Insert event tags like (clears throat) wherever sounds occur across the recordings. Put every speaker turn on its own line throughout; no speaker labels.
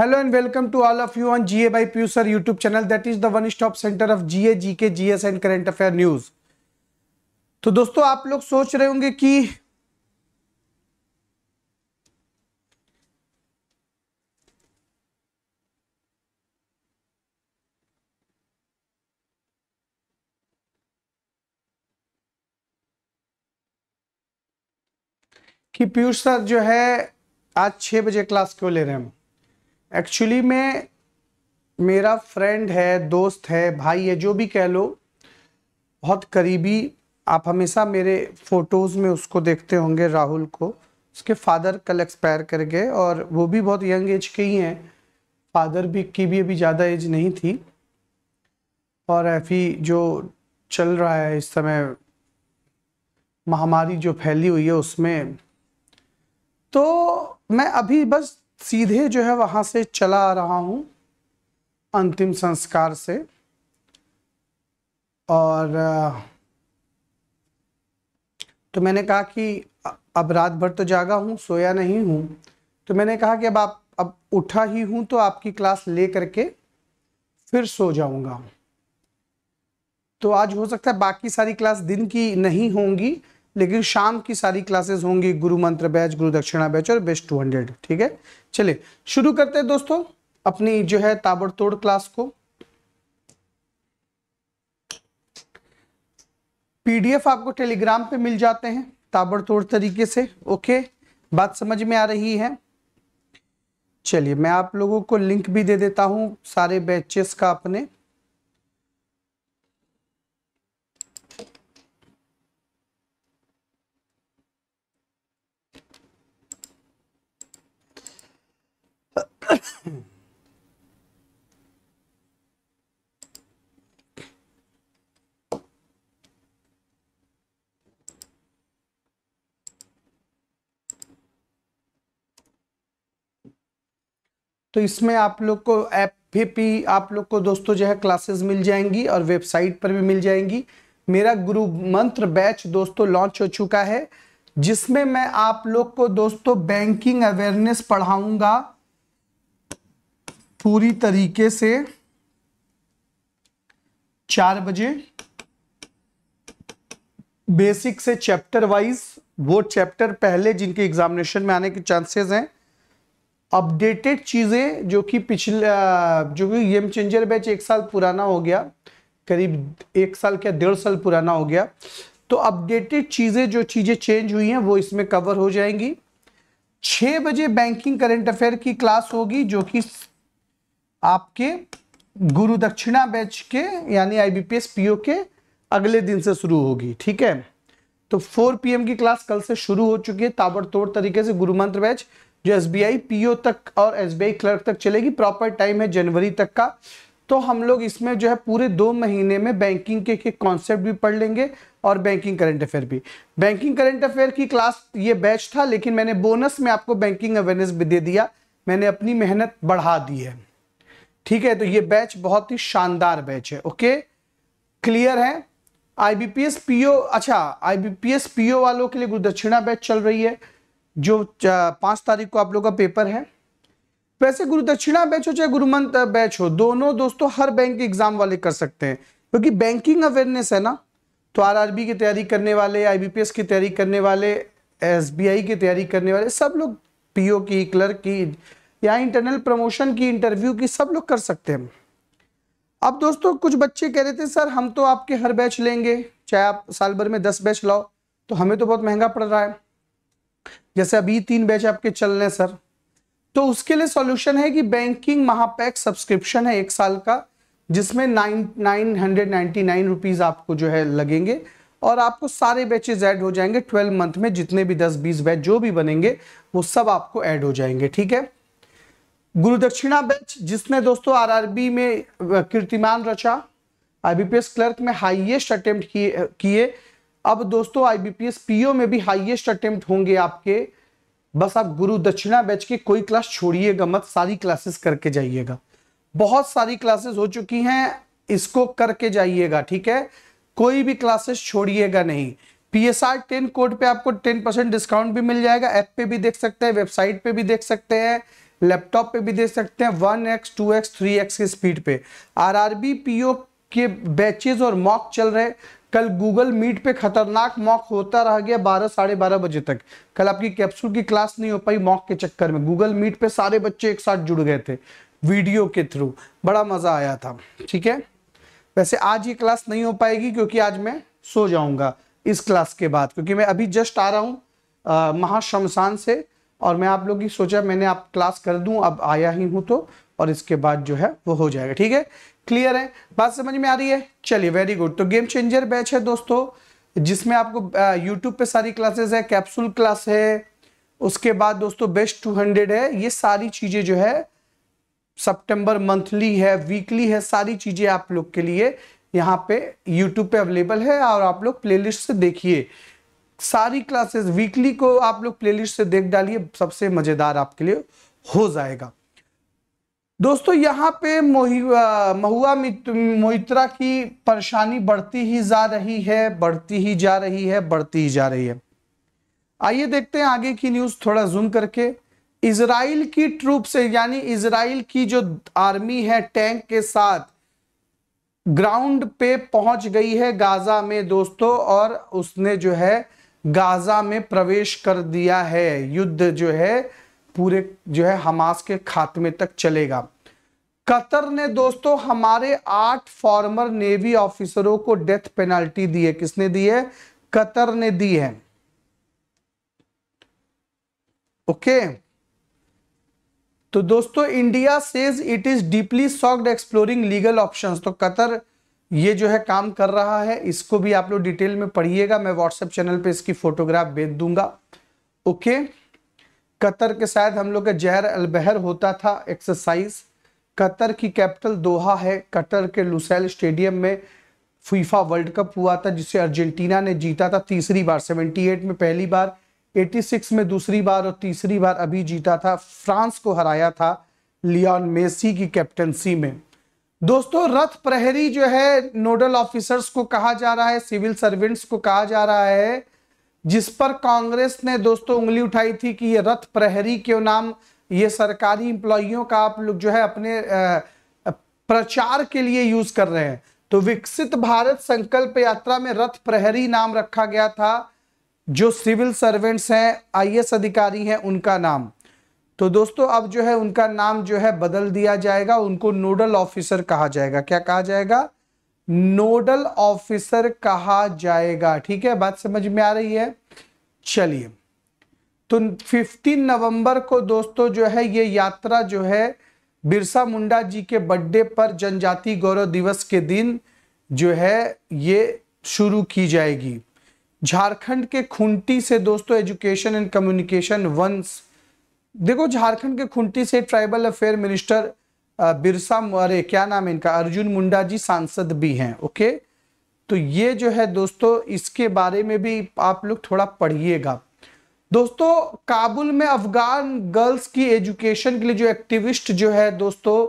Hello and welcome to all of you on GA by प्यूसर YouTube channel that is the one stop centre of GA GK GS and current affair news तो दोस्तों, आप लोग सोच रहे होंगे कि कि पीयूष सर जो है आज छह बजे क्लास क्यों ले रहे हैं एक्चुअली में, मेरा फ्रेंड है, दोस्त है, भाई है, जो भी कह लो, बहुत करीबी, आप हमेशा मेरे फ़ोटोज़ में उसको देखते होंगे, राहुल को। उसके फादर कल एक्सपायर कर गए और वो भी बहुत यंग एज के ही हैं। फादर भी, की भी अभी ज़्यादा एज नहीं थी। और अभी जो चल रहा है इस समय, महामारी जो फैली हुई है उसमें तो मैं अभी बस सीधे जो है वहाँ से चला आ रहा हूँ अंतिम संस्कार से। और तो मैंने कहा कि अब रात भर तो जागा हूँ, सोया नहीं हूँ। तो मैंने कहा कि अब आप, अब उठा ही हूँ तो आपकी क्लास ले करके फिर सो जाऊँगा। तो आज हो सकता है बाकी सारी क्लास दिन की नहीं होंगी लेकिन शाम की सारी क्लासेस होंगी, गुरु मंत्र बैच, गुरु दक्षिणा बैच और बेस्ट टू हंड्रेड ठीक है? चलिए, शुरू करते हैं दोस्तों, अपनी जो है ताबड़तोड़ क्लास को। पीडीएफ आपको टेलीग्राम पे मिल जाते हैं, ताबड़तोड़ तरीके से ओके बात समझ में आ रही है? चलिए, मैं आप लोगों को लिंक भी दे देता हूँ, सारे बैचेस का अपने। तो इसमें आप लोग को ऐप पे भी आप लोग को दोस्तों जो है क्लासेस मिल जाएँगी और वेबसाइट पर भी मिल जाएँगी। मेरा गुरु मंत्र बैच दोस्तों लॉन्च हो चुका है, जिसमें मैं आप लोग को दोस्तों बैंकिंग अवेयरनेस पढ़ाऊँगा। पूरी तरीके से चार बजे। बेसिक से चैप्टर वाइज वो चैप्टर पहले जिनके एग्जामिनेशन में आने के चांसेस हैं। अपडेटेड चीज़ें जो कि पिछले जो कि गेम चेंजर बैच एक साल पुराना हो गया, करीब एक साल क्या डेढ़ साल पुराना हो गया। तो अपडेटेड चीज़ें जो चीज़ें चेंज हुई हैं, वो इसमें कवर हो जाएँगी। छः बजे बैंकिंग करंट अफेयर की क्लास होगी, जो कि आपके गुरु दक्षिणा बैच के यानी आईबीपीएस पीओ के अगले दिन से शुरू होगी ठीक है? तो 4 पीएम की क्लास कल से शुरू हो चुकी है ताबड़तोड़ तरीके से गुरु मंत्र बैच जो एस बी पीओ तक और एसबीआई क्लर्क तक चलेगी प्रॉपर टाइम है जनवरी तक का। तो हम लोग इसमें जो है पूरे दो महीने में बैंकिंग के, के कॉन्सेप्ट भी पढ़ लेंगे और बैंकिंग करंट अफेयर भी। बैंकिंग करंट अफेयर की क्लास ये बैच था लेकिन मैंने बोनस में आपको बैंकिंग अवेयरनेस भी दे दिया। मैंने अपनी मेहनत बढ़ा दी है। ठीक है तो ये बैच बहुत ही शानदार बैच है ओके क्लियर है? आईबीपीएस पीओ अच्छा आईबीपीएस पीओ वालों के लिए गुरुदक्षिणा बैच चल रही है, जो पाँच तारीख को आप लोग का पेपर है। वैसे गुरु दक्षिणा बैच हो, चाहे गुरुमंत बैच हो, दोनों दोस्तों हर बैंक के एग्ज़ाम वाले कर सकते हैं, क्योंकि बैंकिंग अवेयरनेस है ना तो आरआरबी की तैयारी करने वाले आईबीपीएस की तैयारी करने वाले एसबीआई की तैयारी करने वाले, सब लोग पीओ की क्लर्क की या इंटरनल प्रमोशन की इंटरव्यू की सब लोग कर सकते हैं। अब दोस्तों, कुछ बच्चे कह रहे थे, सर, हम तो आपके हर बैच लेंगे। चाहे आप साल भर में दस बैच लाओ तो हमें तो बहुत महँगा पड़ रहा है। जैसे अभी तीन बैच आपके चल रहे हैं, सर। तो उसके लिए सॉल्यूशन है कि बैंकिंग महापैक सब्सक्रिप्शन है एक साल का, जिसमें nine nine hundred ninety nine rupees आपको जो है लगेंगे और आपको सारे बैचेज ऐड हो जाएँगे। ट्वेल्व मंथ में जितने भी दस, बीस बैच जो भी बनेंगे, वो सब आपको ऐड हो जाएँगे, ठीक है? गुरु दक्षिणा बैच, जिसने दोस्तों आरआरबी में कीर्तिमान रचा। आईबीपीएस क्लर्क में हाईएस्ट अटेम्प्ट किए किए। अब दोस्तों आईबीपीएस पीओ में भी हाईएस्ट अटेम्प्ट होंगे आपके। बस आप गुरु दक्षिणा बैच की कोई क्लास छोड़िएगा मत, सारी क्लासेस करके जाइएगा। बहुत सारी क्लासेस हो चुकी हैं, इसको करके जाइएगा, ठीक है? कोई भी क्लासेस छोड़िएगा नहीं। P S R ten code पे आपको टेन परसेंट डिस्काउंट भी मिल जाएगा। ऐप पे भी देख सकते हैं वेबसाइट पे भी देख सकते हैं। लैपटॉप पे भी दे सकते हैं, one X, two X, three X की स्पीड पे। आरआरबी पीओ के बैचेज और मॉक चल रहे कल गूगल मीट पे खतरनाक मॉक होता रह गया बारह, साढ़े बारह बजे तक। कल आपकी कैप्सूल की क्लास नहीं हो पाई मॉक के चक्कर में। गूगल मीट पे सारे बच्चे एक साथ जुड़ गए थे, वीडियो के थ्रू। बड़ा मज़ा आया था। ठीक है? वैसे आज ये क्लास नहीं हो पाएगी क्योंकि आज मैं सो जाऊँगा इस क्लास के बाद। क्योंकि मैं अभी जस्ट आ रहा हूँ महाशमशान से। और मैं आप लोग की सोचा मैंने आप क्लास कर दूँ, अब आया ही हूँ तो और इसके बाद जो है वो हो जाएगा, ठीक है? क्लियर है? बात समझ में आ रही है? चलिए वेरी गुड तो गेम चेंजर बैच है दोस्तों, जिसमें आपको यूट्यूब पे सारी क्लासेस है कैप्सूल क्लास है, उसके बाद दोस्तों बेस्ट टू हंड्रेड है, ये सारी चीज़ें जो है सितंबर मंथली है वीकली है, सारी चीज़ें आप लोग के लिए यहाँ पे यूट्यूब पे अवेलेबल है, और आप लोग प्लेलिस्ट से देखिए। सारी क्लासेस वीकली को आप लोग प्लेलिस्ट से देख डालिए, सबसे मज़ेदार आपके लिए हो जाएगा। दोस्तों, यहाँ पे महुआ मोहित्रा की परेशानी बढ़ती ही जा रही है, बढ़ती ही जा रही है, बढ़ती ही जा रही है। आइए देखते हैं आगे की न्यूज़ थोड़ा जूम करके। इसराइल की ट्रूप से यानी इसराइल की जो आर्मी है टैंक के साथ ग्राउंड पे पहुँच गई है गाजा में, दोस्तों, और उसने जो है गाजा में प्रवेश कर दिया है। युद्ध जो है, पूरे जो है हमास के खात्मे तक चलेगा। कतर ने, दोस्तों, हमारे आठ फॉर्मर नेवी ऑफिसरों को डेथ पेनल्टी दी है। किसने दी है? कतर ने दी है। ओके? तो दोस्तों India says it is deeply shocked exploring legal options तो कतर ये जो है काम कर रहा है, इसको भी आप लोग डिटेल में पढ़िएगा। मैं व्हाट्सएप चैनल पे इसकी फोटोग्राफ भेज दूँगा। ओके? कतर के शायद हम लोग का जहर अलबहर होता था एक्सरसाइज। कतर की कैपिटल दोहा है, कतर के लुसैल स्टेडियम में फीफा वर्ल्ड कप हुआ था, जिसे अर्जेंटीना ने जीता था तीसरी बार 78 में पहली बार 86 में दूसरी बार और तीसरी बार अभी जीता था। फ्रांस को हराया था लियोन मेसी की कैप्टनसी में। दोस्तों, रथ प्रहरी जो है, नोडल ऑफिसर्स को कहा जा रहा है, सिविल सर्वेंट्स को कहा जा रहा है, जिस पर कांग्रेस ने दोस्तों उंगली उठाई थी कि ये रथ प्रहरी क्यों नाम, ये सरकारी इंप्लॉइयों का आप लोग जो है अपने प्रचार के लिए यूज़ कर रहे हैं। तो विकसित भारत संकल्प यात्रा में रथ प्रहरी नाम रखा गया था, जो सिविल सर्वेंट्स हैं आईएएस अधिकारी हैं, उनका नाम। तो दोस्तों, अब जो है उनका नाम जो है बदल दिया जाएगा, उनको नोडल ऑफिसर कहा जाएगा। क्या कहा जाएगा? नोडल ऑफिसर कहा जाएगा। ठीक है, बात समझ में आ रही है? चलिए। तो 15 नवंबर को दोस्तों जो है ये यात्रा जो है बिरसा मुंडा जी के बर्थडे पर जनजाति गौरव दिवस के दिन जो है ये शुरू की जाएगी। झारखंड के खुंटी से दोस्तों, एजुकेशन एंड कम्युनिकेशन वंश देखो, झारखंड के खुंटी से ट्राइबल अफेयर मिनिस्टर बिरसा अरे क्या नाम है इनका? अर्जुन मुंडा जी सांसद भी हैं, ओके? तो ये जो है दोस्तों, इसके बारे में भी आप लोग थोड़ा पढ़िएगा। दोस्तों, काबुल में अफगान गर्ल्स की एजुकेशन के लिए जो एक्टिविस्ट जो है दोस्तों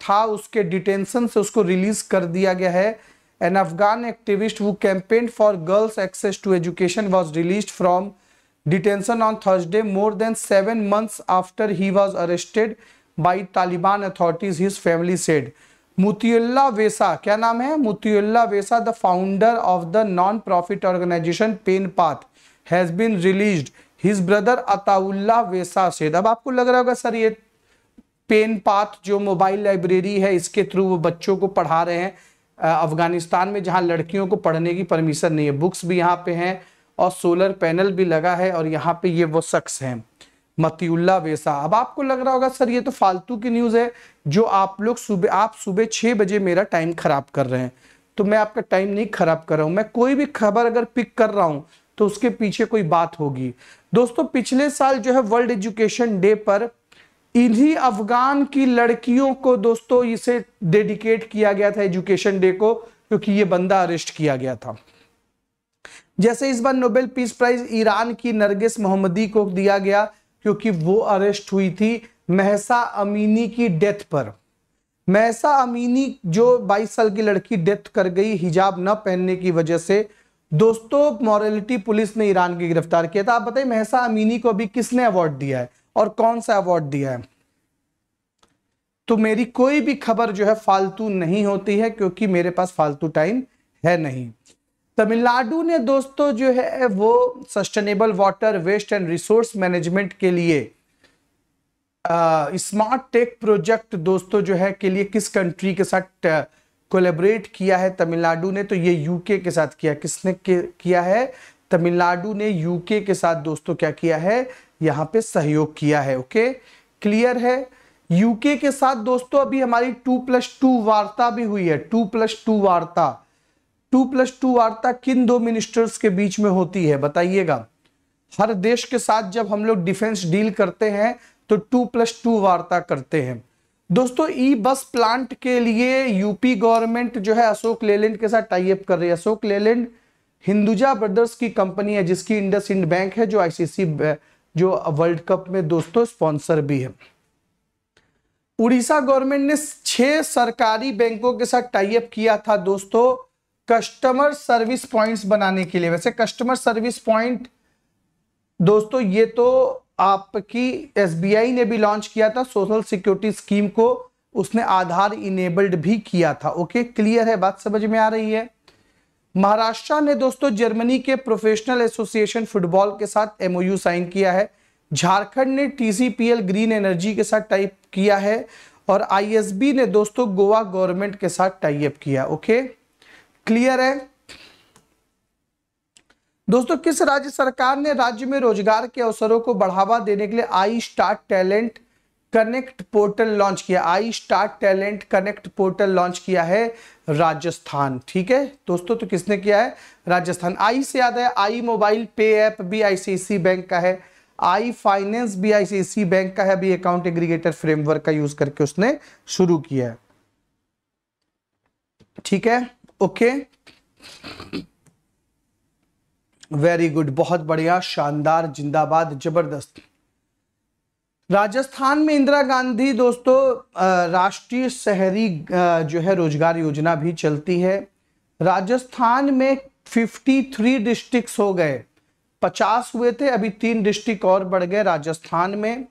था, उसके डिटेंशन से उसको रिलीज़ कर दिया गया है। An Afghan activist who campaign for girls access to education was release from detention on Thursday more than seven months after he was arrested by Taliban authorities, his family said. Mutiullah Vesa, क्या नाम है Mutiullah Vesa, the founder of the non-profit organization Pain Path, has been released. His brother Ataullah Vesa said. अब आपको लग रहा होगा sir ये pen path जो मोबाइल लाइब्रेरी है इसके थ्रू वो बच्चों को पढ़ा रहे हैं अफ़गानिस्तान में जहाँ लड़कियों को पढ़ने की परमिशन नहीं है बुक्स भी यहाँ पे हैं और सोलर पैनल भी लगा है और यहाँ पे ये वो शख्स हैं, मतीउल्ला वेसा। अब आपको लग रहा होगा, सर, ये तो फालतू की न्यूज़ है जो आप लोग सुबह, आप सुबह छः बजे मेरा टाइम खराब कर रहे हैं। तो मैं आपका टाइम नहीं खराब कर रहा हूँ। मैं कोई भी खबर अगर पिक कर रहा हूँ तो उसके पीछे कोई बात होगी। दोस्तों, पिछले साल जो है वर्ल्ड एजुकेशन डे पर इन्हीं अफगान की लड़कियों को, दोस्तों, इसे डेडिकेट किया गया था एजुकेशन डे को, क्योंकि ये बंदा अरेस्ट किया गया था। जैसे इस बार नोबेल पीस प्राइज ईरान की नरगिस मोहम्मदी को दिया गया, क्योंकि वो अरेस्ट हुई थी महसा अमीनी की डेथ पर। महसा अमीनी जो 22 साल की लड़की डेथ कर गई, हिजाब न पहनने की वजह से, दोस्तों, मॉरलिटी पुलिस ने ईरान की गिरफ़्तार किया था। आप बताइए, महसा अमीनी को अभी किसने अवार्ड दिया है और कौन सा अवार्ड दिया है? तो मेरी कोई भी खबर जो है फालतू नहीं होती है, क्योंकि मेरे पास फालतू टाइम है नहीं। तमिलनाडु ने दोस्तों जो है वो sustainable water waste and resource management के लिए स्मार्ट टेक प्रोजेक्ट दोस्तों जो है के लिए किस कंट्री के साथ कोलेबरेट किया है तमिलनाडु ने? तो ये यूके के साथ किया। किसने किया है? तमिलनाडु ने यूके के साथ दोस्तों क्या किया है? यहाँ पे सहयोग किया है। ओके? क्लियर है? यूके के साथ दोस्तों अभी हमारी टू प्लस टू वार्ता भी हुई है। टू प्लस टू वार्ता। टू प्लस टू वार्ता किन दो मिनिस्टर्स के बीच में होती है, बताइएगा। हर देश के साथ जब हम लोग डिफेंस डील करते हैं तो टू प्लस टू वार्ता करते हैं। दोस्तों, ई बस प्लांट के लिए यूपी गवर्नमेंट जो है अशोक लेलैंड के साथ टाइप कर रही है। अशोक लेलैंड हिंदुजा ब्रदर्स की कंपनी है, जिसकी इंडस इंड बैंक है, जो आईसीसी जो वर्ल्ड कप में दोस्तों स्पॉन्सर भी है। उड़ीसा गवर्नमेंट ने छह सरकारी बैंकों के साथ टाइप किया था, दोस्तों। कस्टमर सर्विस पॉइंट्स बनाने के लिए। वैसे कस्टमर सर्विस पॉइंट दोस्तों, ये तो आपकी एसबीआई ने भी लॉन्च किया था सोशल सिक्योरिटी स्कीम को उसने आधार इनेबल्ड भी किया था। ओके क्लियर है? बात समझ में आ रही है? महाराष्ट्र ने दोस्तों जर्मनी के प्रोफेशनल एसोसिएशन फुटबॉल के साथ एमओयू साइन किया है। झारखंड ने टीसीपीएल ग्रीन एनर्जी के साथ टाइप किया है और आईएसबी ने दोस्तों गोवा गवर्नमेंट के साथ टाइप किया। ओके क्लियर है? दोस्तों, किस राज्य सरकार ने राज्य में रोज़गार के अवसरों को बढ़ावा देने के लिए I start talent connect portal launch किया? I start talent connect portal launch किया है राजस्थान, ठीक है? दोस्तों तो किसने किया है? राजस्थान। आई से याद है, आई मोबाइल पे ऐप भी आईसीआईसी बैंक का है। आई फाइनेंस भी आईसीआईसी बैंक का है। अभी अकाउंट एग्रीगेटर फ्रेमवर्क का यूज़ करके उसने शुरू किया है। ठीक है? ओके वेरी गुड बहुत बढ़िया, शानदार, जिंदाबाद, ज़बरदस्त। राजस्थान में इंदिरा गांधी दोस्तों राष्ट्रीय शहरी जो है रोज़गार योजना भी चलती है। राजस्थान में 53 डिस्ट्रिक्ट्स हो गए। 50 हुए थे, अभी तीन डिस्ट्रिक्ट और बढ़ गए राजस्थान में।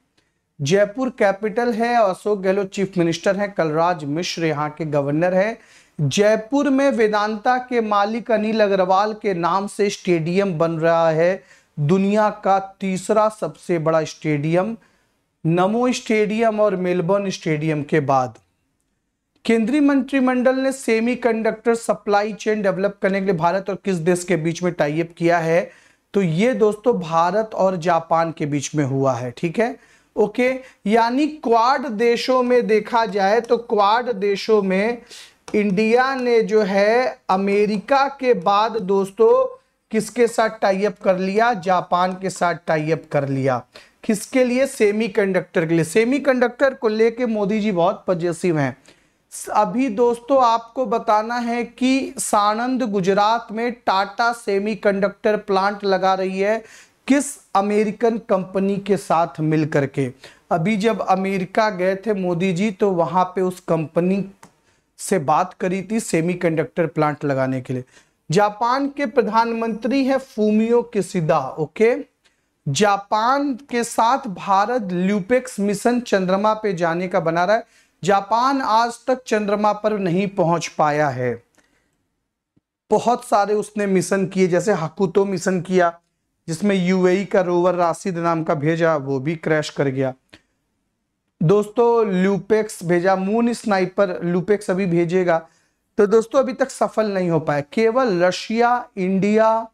जयपुर कैपिटल है, अशोक गहलोत चीफ मिनिस्टर हैं, कलराज मिश्र यहाँ के गवर्नर है। जयपुर में वेदांता के मालिक अनिल अग्रवाल के नाम से स्टेडियम बन रहा है। दुनिया का तीसरा सबसे बड़ा स्टेडियम, नमो स्टेडियम और मेलबर्न स्टेडियम के बाद। केंद्रीय मंत्रिमंडल ने सेमीकंडक्टर सप्लाई चेन डेवलप करने के लिए भारत और किस देश के बीच में टाइप किया है? तो ये दोस्तों भारत और जापान के बीच में हुआ है, ठीक है? ओके, यानी क्वाड देशों में देखा जाए तो क्वाड देशों में इंडिया ने जो है अमेरिका के बाद, दोस्तों, किसके साथ टाइप कर लिया? जापान के साथ टाइप कर लिया। किसके लिए? सेमीकंडक्टर के लिए। सेमीकंडक्टर को लेके मोदी जी बहुत पॉजिटिव हैं। अभी, दोस्तों, आपको बताना है कि सानंद गुजरात में टाटा सेमीकंडक्टर प्लांट लगा रही है किस अमेरिकन कंपनी के साथ मिलकर के? अभी जब अमेरिका गए थे मोदी जी तो वहाँ पे उस कंपनी से बात करी थी सेमीकंडक्टर प्लांट लगाने के लिए। जापान के प्रधानमंत्री है फूमियो किसिदा, ओके? जापान के साथ भारत ल्यूपेक्स मिशन चंद्रमा पे जाने का बना रहा है। जापान आज तक चंद्रमा पर नहीं पहुँच पाया है। बहुत सारे उसने मिशन किए, जैसे हकुतो मिशन किया, जिसमें यूएई का रोवर राशिद नाम का भेजा, वो भी क्रैश कर गया। दोस्तों ल्यूपेक्स भेजा, मून स्नाइपर ल्यूपेक्स अभी भेजेगा। तो दोस्तों, अभी तक सफल नहीं हो पाया। केवल रशिया, इंडिया,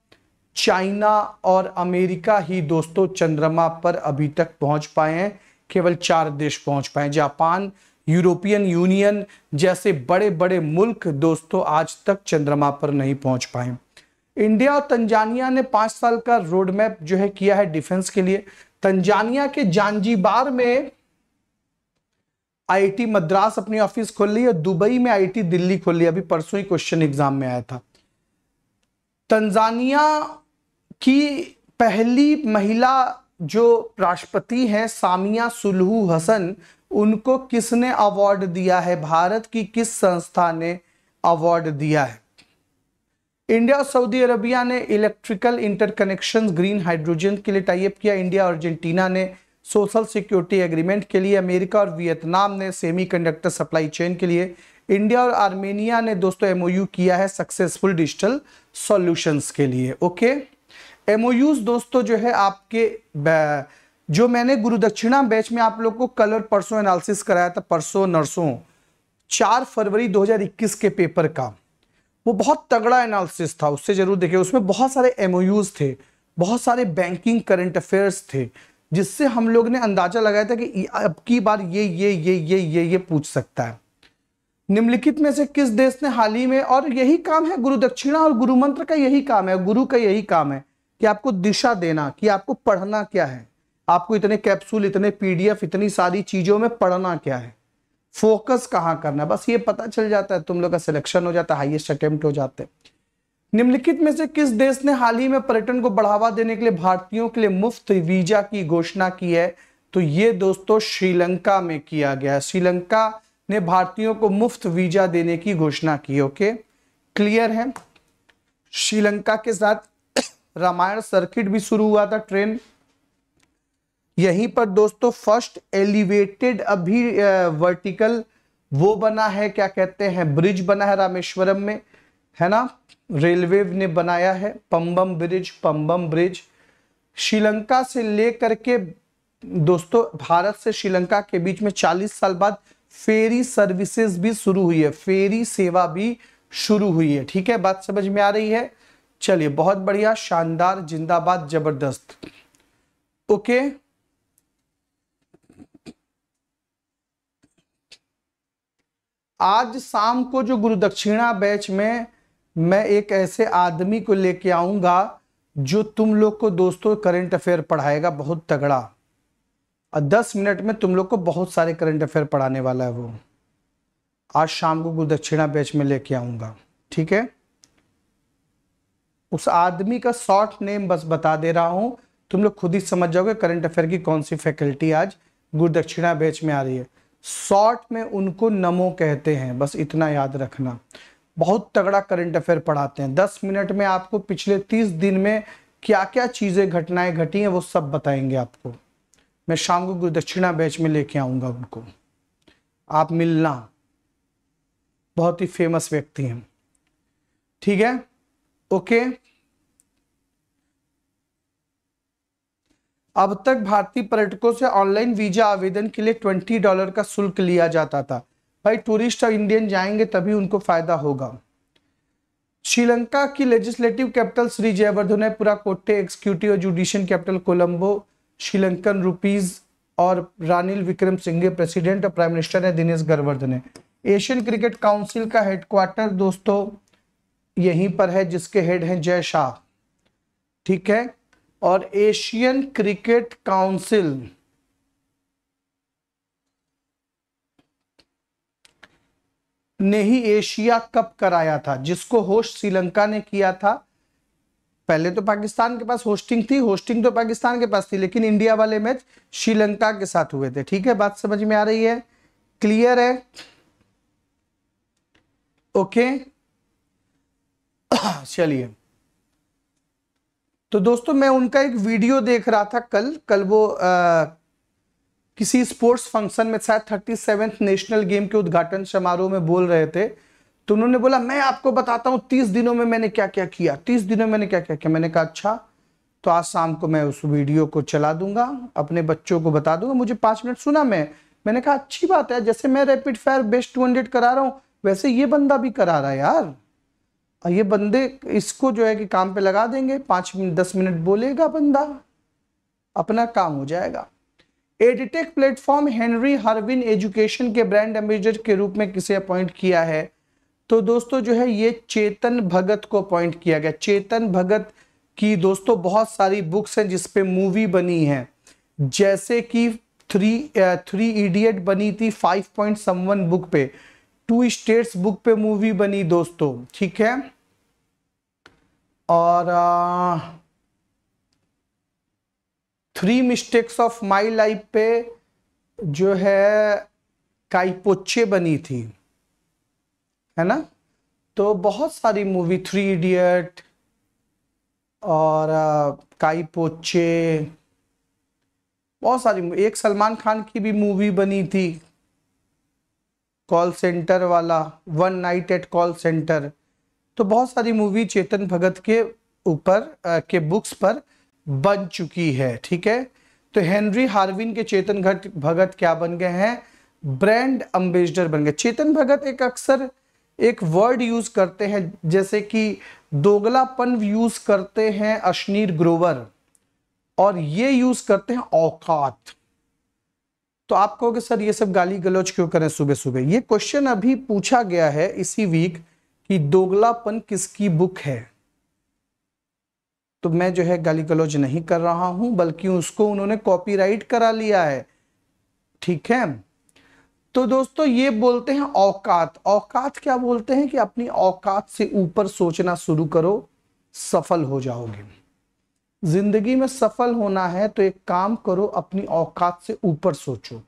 चाइना और अमेरिका ही दोस्तों चंद्रमा पर अभी तक पहुँच पाए हैं। केवल चार देश पहुँच पाए जापान, यूरोपियन यूनियन जैसे बड़े बड़े मुल्क दोस्तों आज तक चंद्रमा पर नहीं पहुँच पाए। इंडिया और तंजानिया ने पाँच साल का रोड मैप जो है किया है डिफेंस के लिए। तंजानिया के जानजीबार में आईआईटी मद्रास अपनी ऑफ़िस खोल ली है दुबई में आईआईटी दिल्ली खोल ली। अभी परसों ही क्वेश्चन एग्ज़ाम में आया था। तंजानिया कि पहली महिला जो राष्ट्रपति हैं, सामिया सुलहू हसन, उनको किसने अवार्ड दिया है? भारत की किस संस्था ने अवार्ड दिया है? इंडिया और सऊदी अरबिया ने इलेक्ट्रिकल इंटरकनेक्शन ग्रीन हाइड्रोजन के लिए टाइप किया। इंडिया और अर्जेंटीना ने सोशल सिक्योरिटी एग्रीमेंट के लिए अमेरिका और वियतनाम ने सेमीकंडक्टर सप्लाई चेन के लिए इंडिया और आर्मेनिया ने दोस्तों एमओयू किया है सक्सेसफुल डिजिटल सॉल्यूशंस के लिए ओके एमओयूज दोस्तों जो है आपके जो मैंने गुरु दक्षिणा बैच में आप लोग को कल और परसों एनालिसिस कराया था, परसों, नर्सों, चार फरवरी 2021 के पेपर का। वो बहुत तगड़ा एनालिसिस था, उससे ज़रूर देखिए, उसमें बहुत सारे एमओयूज थे, बहुत सारे बैंकिंग करंट अफेयर्स थे जिससे हम लोग ने अंदाज़ा लगाया था कि अब की बार ये ये ये ये ये ये पूछ सकता है। निम्नलिखित में से किस देश ने हाल ही में, और यही काम है गुरु दक्षिणा और गुरु मंत्र का यही काम है, गुरु का यही काम है, कि आपको दिशा देना, कि आपको पढ़ना क्या है? आपको इतने कैप्सूल, इतने पीडीएफ, इतनी सारी चीज़ों में पढ़ना क्या है? फोकस कहाँ करना है? बस ये पता चल जाता है, तुम लोग का सिलेक्शन हो जाता है हाईएस्ट अटेम्प्ट हो जाते निम्नलिखित में से किस देश ने हाल ही में पर्यटन को बढ़ावा देने के लिए भारतीयों के लिए मुफ़्त वीज़ा की घोषणा की है? तो ये दोस्तों श्रीलंका में किया गया श्रीलंका ने भारतीयों को मुफ़्त वीज़ा देने की घोषणा की, ओके? क्लियर है? श्रीलंका के साथ (coughs) रामायण सर्किट भी शुरू हुआ था, ट्रेन। यहीं पर दोस्तों फ़र्स्ट एलिवेटेड अभी वर्टिकल, वो बना है, क्या कहते हैं, ब्रिज बना है रामेश्वरम में, है ना? रेलवे ने बनाया है पंबम ब्रिज पंबम ब्रिज। श्रीलंका से लेकर के, दोस्तों, भारत से श्रीलंका के बीच में 40 साल बाद फेरी सर्विसेज़ भी शुरू हुई है। फेरी सेवा भी शुरू हुई है। ठीक है, बात समझ में आ रही है? चलिए, बहुत बढ़िया, शानदार, जिंदाबाद, ज़बरदस्त। ओके? आज शाम को जो गुरु दक्षिणा बैच में मैं एक ऐसे आदमी को लेके आऊँगा जो तुम लोग को दोस्तों करंट अफेयर पढ़ाएगा, बहुत तगड़ा। और दस मिनट में तुम लोग को बहुत सारे करंट अफेयर पढ़ाने वाला है वो। आज शाम को गुरु दक्षिणा बैच में लेके आऊँगा, ठीक है? उस आदमी का शॉर्ट नेम बस बता दे रहा हूँ। तुम लोग खुद ही समझ जाओगे करंट अफेयर की कौन सी फैकल्टी आज गुरुदक्षिणा बैच में आ रही है। शॉर्ट में उनको नमो कहते हैं, बस इतना याद रखना। बहुत तगड़ा करंट अफेयर पढ़ाते हैं। दस मिनट में आपको पिछले तीस दिन में क्या क्या चीज़ें, घटनाएँ घटी हैं, वो सब बताएँगे आपको। मैं शाम को दक्षिणा बैच में लेके आऊँगा उनको। आप मिलना। बहुत ही फ़ेमस व्यक्ति हैं। ठीक है? ओके? अब तक भारतीय पर्यटकों से ऑनलाइन वीज़ा आवेदन के लिए ट्वेंटी डॉलर का शुल्क लिया जाता था। भाई टूरिस्ट और इंडियन जाएँगे तभी उनको फ़ायदा होगा। श्रीलंका की legislative capital Sri Jayawardenepura Kotte executive और judicial capital Colombo, Sri Lankan rupees और रानिल विक्रम सिंघे प्रेसिडेंट और प्राइम मिनिस्टर है, Dinesh Gunawardena Asian cricket council का हेडक्वार्टर दोस्तों, यहीं पर है, जिसके हेड हैं जय शाह। ठीक है? और एशियन क्रिकेट काउंसिल ने ही एशिया कप कराया था जिसको होस्ट श्रीलंका ने किया था। पहले तो पाकिस्तान के पास होस्टिंग थी होस्टिंग तो पाकिस्तान के पास थी लेकिन इंडिया वाले मैच श्रीलंका के साथ हुए थे। ठीक है बात समझ में आ रही है? क्लियर है? ओके (coughs) चलिए। तो दोस्तों मैं उनका एक वीडियो देख रहा था कल। कल वो आ, किसी स्पोर्ट्स फ़ंक्शन में शायद थर्टी सेवेंथ नेशनल गेम के उद्घाटन समारोह में बोल रहे थे तो उन्होंने बोला, मैं आपको बताता हूँ तीस दिनों में मैंने क्या क्या किया तीस दिनों में मैंने क्या क्या। किया मैंने कहा अच्छा तो आज शाम को मैं उस वीडियो को चला दूँगा, अपने बच्चों को बता दूँगा, मुझे पाँच मिनट सुना मैं। मैंने कहा, अच्छी बात है, जैसे मैं rapid fire best two hundred करा रहा हूँ, वैसे ये बंदा भी करा रहा है यार। ये बंदे इसको जो है कि काम पे लगा देंगे, पाँच मिनट, दस मिनट बोलेगा बंदा, अपना काम हो जाएगा। Edtech platform Henry Harvin education के ब्रांड एम्बेसडर के रूप में किसे अपॉइंट किया है? तो दोस्तों, जो है, ये चेतन भगत को अपॉइंट किया गया। चेतन भगत की दोस्तों, बहुत सारी बुक्स हैं जिसपे मूवी बनी है। जैसे कि थ्री थ्री इडियट बनी थी फाइव पॉइंट समवन बुक पे। टू स्टेट्स बुक पे मूवी बनी दोस्तों, ठीक है? और three mistakes of my life पे जो है काईपोचे बनी थी, है ना? तो बहुत सारी मूवी थ्री इडियट और काईपोचे बहुत सारी एक सलमान खान की भी मूवी बनी थी कॉल सेंटर वाला one night at call centre तो बहुत सारी मूवी चेतन भगत के ऊपर के बुक्स पर बन चुकी है, ठीक है? तो हेनरी हार्विन के चेतन घट, भगत क्या बन गए हैं? ब्रांड अम्बेसडर बन गए। चेतन भगत एक अक्सर एक वर्ड यूज़ करते हैं, जैसे कि दोगलापन यूज़ करते हैं अश्नीर ग्रोवर, और ये यूज़ करते हैं औकात। तो आप कहोगे, सर, ये सब गाली गलौज क्यों करें सुबह सुबह? ये क्वेश्चन अभी पूछा गया है इसी वीक कि दोगलापन किसकी बुक है? तो मैं जो है गाली गलौज नहीं कर रहा हूँ, बल्कि उसको उन्होंने कॉपीराइट करा लिया है। ठीक है? तो दोस्तों, ये बोलते हैं औकात। औकात क्या बोलते हैं? कि अपनी औकात से ऊपर सोचना शुरू करो, सफल हो जाओगे। ज़िंदगी में सफल होना है तो एक काम करो, अपनी औकात से ऊपर सोचो।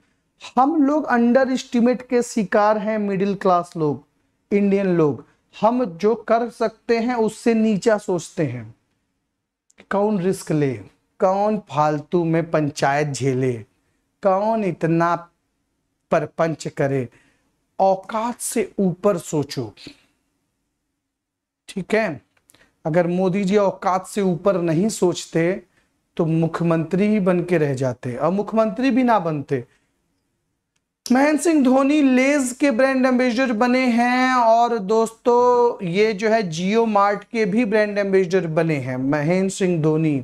हम लोग अंडर एस्टिमेट के शिकार हैं मिडिल क्लास लोग इंडियन लोग। हम जो कर सकते हैं, उससे नीचा सोचते हैं। कौन रिस्क ले? कौन फालतू में पंचायत झेले? कौन इतना परपंच करे? औकात से ऊपर सोचो। ठीक है? अगर मोदी जी औकात से ऊपर नहीं सोचते तो मुख्यमंत्री ही बन के रह जाते। और मुख्यमंत्री भी ना बनते। महेंद्र सिंह धोनी लेज के ब्रांड एम्बेसडर बने हैं और दोस्तों, ये जो है जियो मार्ट के भी ब्रांड एम्बेसडर बने हैं। महेंद्र सिंह धोनी,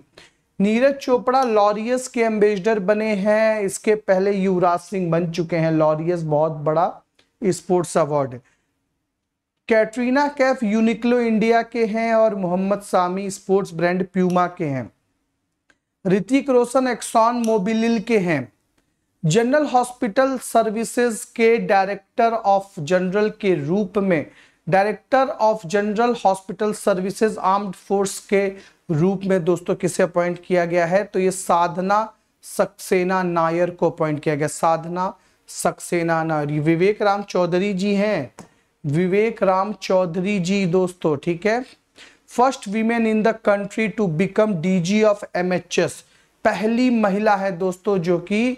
नीरज चोपड़ा लॉरियस के एम्बेसडर बने हैं। इसके पहले युवराज सिंह बन चुके हैं। लॉरियस बहुत बड़ा sports award. Katrina Kaif Uniqlo India के हैं और Mohammed Shami sports brand Puma के हैं। ऋतिक रोशन एक्सॉन मोबिलिल के हैं। जनरल हॉस्पिटल सर्विसेज़ के डायरेक्टर ऑफ़ जनरल के रूप में, director of general hospital services armed force के रूप में दोस्तों किसे अपॉइंट किया गया है? तो ये साधना सक्सेना नायर को अपॉइंट किया गया। साधना सक्सेना नायर। विवेक राम चौधरी जी हैं। विवेक राम चौधरी जी दोस्तों, ठीक है? First women in the country to become DG of MHS पहली महिला है दोस्तों जो कि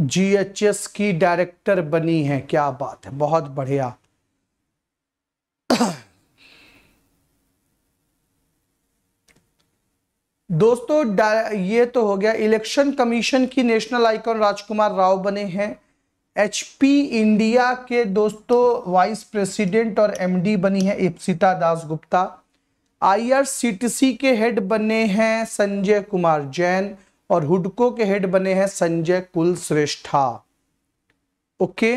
जीएचएस की डायरेक्टर बनी है, क्या बात है, बहुत बढ़िया। दोस्तों ये तो हो गया, इलेक्शन कमीशन की नेशनल आइकॉन राजकुमार राव बने हैं। एचपी इंडिया के दोस्तों, वाइस प्रेसिडेंट और एमडी बनी है इप्सिता दास गुप्ता। आईआरसीटीसी के हेड बने हैं संजय कुमार जैन। और हुडको के हेड बने हैं संजय कुल श्रेष्ठा ओके?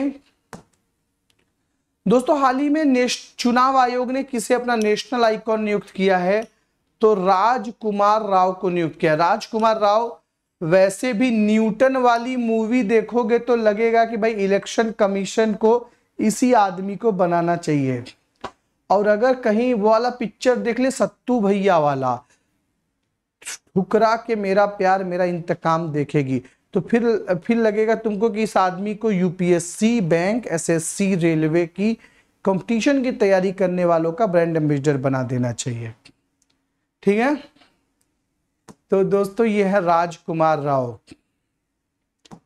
दोस्तों, हाल ही में चुनाव आयोग ने किसे अपना नेशनल आइकॉन नियुक्त किया है? तो राजकुमार राव को नियुक्त किया। राजकुमार राव, वैसे भी न्यूटन वाली मूवी देखोगे तो लगेगा कि भाई इलेक्शन कमीशन को इसी आदमी को बनाना चाहिए। और अगर कहीं वो वाला पिक्चर देख ले, सत्तू भैया वाला ठुकरा के मेरा प्यार, मेरा इंतकाम देखेगी। तो फिर फिर लगेगा तुमको कि इस आदमी को यूपीएससी बैंक एसएससी रेलवे की कंपटीशन की तैयारी करने वालों का ब्रांड एम्बेसडर बना देना चाहिए। ठीक है? तो दोस्तों, ये है राजकुमार राव।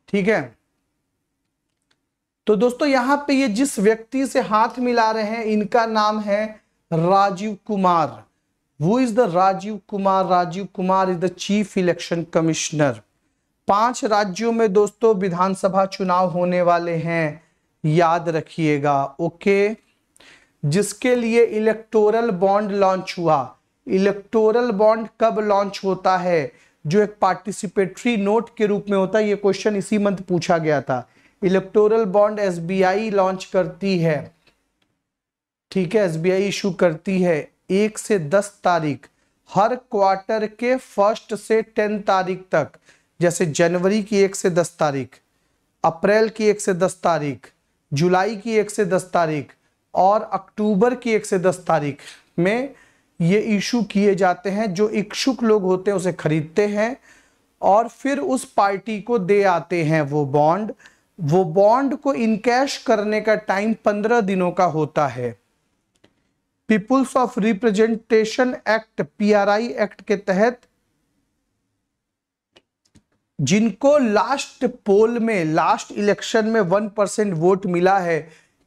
ठीक है? तो दोस्तों, यहाँ पे ये जिस व्यक्ति से हाथ मिला रहे हैं, इनका नाम है राजीव कुमार। वो is the Rajiv Kumar Rajiv Kumar is the chief election commissioner पाँच राज्यों में दोस्तों विधानसभा चुनाव होने वाले हैं। याद रखिएगा, ओके? जिसके लिए इलेक्टोरल बॉन्ड लॉन्च हुआ। इलेक्टोरल बॉन्ड कब लॉन्च होता है? जो एक पार्टिसिपेटरी नोट के रूप में होता है, ये क्वेश्चन इसी मंथ पूछा गया था। इलेक्टोरल बॉन्ड एसबीआई लॉन्च करती है। ठीक है, एसबीआई इशू करती है। एक से दस तारीख, हर क्वार्टर के फ़र्स्ट से टेन तारीख तक, जैसे जनवरी की एक से दस तारीख, अप्रैल की एक से दस तारीख, जुलाई की एक से दस तारीख और अक्टूबर की एक से दस तारीख में ये इशू किए जाते हैं, जो इच्छुक लोग होते हैं उसे खरीदते हैं और फिर उस पार्टी को दे आते हैं वो बॉन्ड। वो बॉन्ड को इनकैश करने का टाइम पंद्रह दिनों का होता है। People's of representation act PRI act के तहत, जिनको लास्ट पोल में लास्ट इलेक्शन में वन परसेंट वोट मिला है,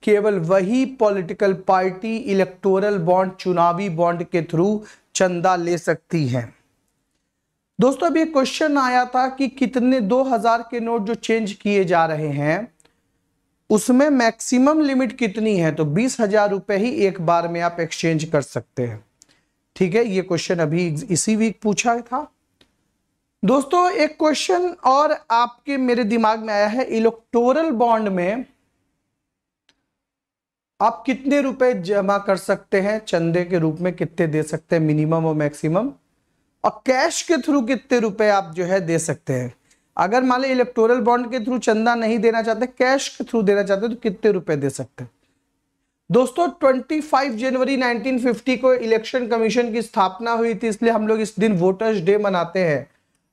केवल वही पॉलिटिकल पार्टी इलेक्टोरल बॉन्ड चुनावी बॉन्ड के थ्रू चंदा ले सकती है। दोस्तों अभी क्वेश्चन आया था कि कितने 2000 के नोट जो चेंज किए जा रहे हैं उसमें मैक्सिमम लिमिट कितनी है? तो बीस हज़ार रुपए ही एक बार में आप एक्सचेंज कर सकते हैं। ठीक है, ये क्वेश्चन अभी इसी वीक पूछा था। दोस्तों, एक क्वेश्चन और आपके मेरे दिमाग में आया है इलेक्टोरल बॉन्ड में आप कितने रुपए जमा कर सकते हैं? चंदे के रूप में कितने दे सकते हैं? मिनिमम और मैक्सिमम और कैश के थ्रू कितने रुपए आप जो है दे सकते हैं? अगर मान लो इलेक्टोरल बॉन्ड के थ्रू चंदा नहीं देना चाहते कैश के थ्रू देना चाहते तो कितने रुपए दे सकते? हैं दोस्तों 25 जनवरी 1950 को इलेक्शन कमीशन की स्थापना हुई थी, इसलिए हम लोग इस दिन वोटर्स डे मनाते हैं।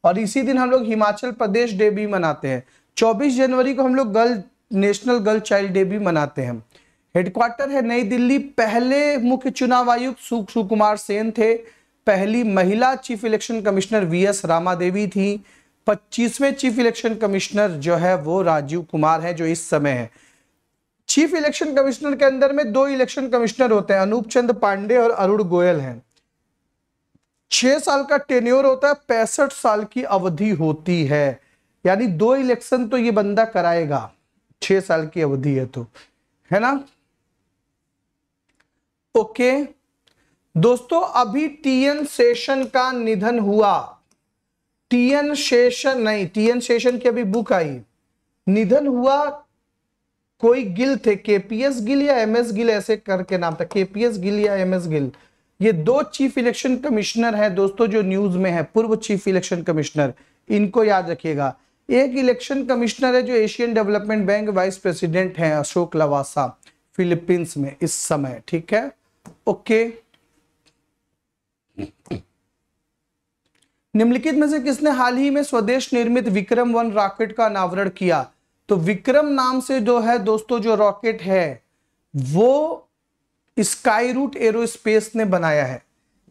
और इसी दिन हम लोग हिमाचल प्रदेश डे भी मनाते हैं। 24 जनवरी को हम लोग girl national girl child day भी मनाते हैं हेडक्वार्टर है नई दिल्ली, पहले मुख्य चुनाव आयुक्त सुकुमार सेन थे। पहली महिला chief election commissioner V S Rama Devi थी। पच्चीसवें चीफ इलेक्शन कमिश्नर जो है वो राजीव कुमार है, जो इस समय है। चीफ इलेक्शन कमिश्नर के अंदर में दो इलेक्शन कमिश्नर होते हैं, अनूप चंद पांडे और अरुण गोयल हैं। छह साल का टेन्योर होता है, पैंसठ साल की अवधि होती है। यानी दो इलेक्शन तो ये बंदा कराएगा, छह साल की अवधि है तो है ना? ओके, दोस्तों, अभी टीएन सेशन का निधन हुआ। टीएन शेषन, नहीं, टीएन सेशन की अभी बुक आई। निधन हुआ, कोई गिल थे, केपीएस गिल या एमएस गिल, ऐसे करके नाम था, केपीएस गिल या एमएस गिल। ये दो चीफ इलेक्शन कमिश्नर है दोस्तों, जो न्यूज़ में है, पूर्व चीफ इलेक्शन कमिश्नर, इनको याद रखिएगा। एक इलेक्शन कमिश्नर है जो Asian development bank vice president है, अशोक लवासा, फिलीपींस में, इस समय, ठीक है? ओके। निम्नलिखित में से किसने हाल ही में स्वदेश निर्मित विक्रम वन रॉकेट का अनावरण किया? तो विक्रम नाम से जो है दोस्तों, जो रॉकेट है, वो स्काई रूट एरोस्पेस ने बनाया है।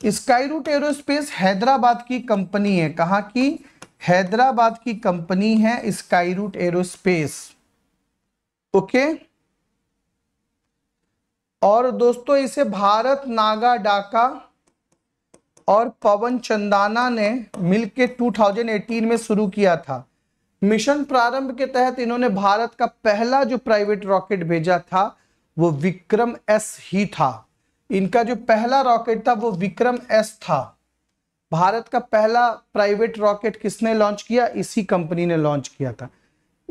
स्काई रूट एरोस्पेस हैदराबाद की कंपनी है। कहा की? हैदराबाद की कंपनी है स्काई रूट एरोस्पेस। ओके? और दोस्तों, इसे भारत नागा डाका और पवन चंदाना ने मिलकर 2018 में शुरू किया था। मिशन प्रारंभ के तहत इन्होंने भारत का पहला जो प्राइवेट रॉकेट भेजा था, वो विक्रम एस ही था। इनका जो पहला रॉकेट था, वो विक्रम एस था। भारत का पहला प्राइवेट रॉकेट किसने लॉन्च किया? इसी कंपनी ने लॉन्च किया था।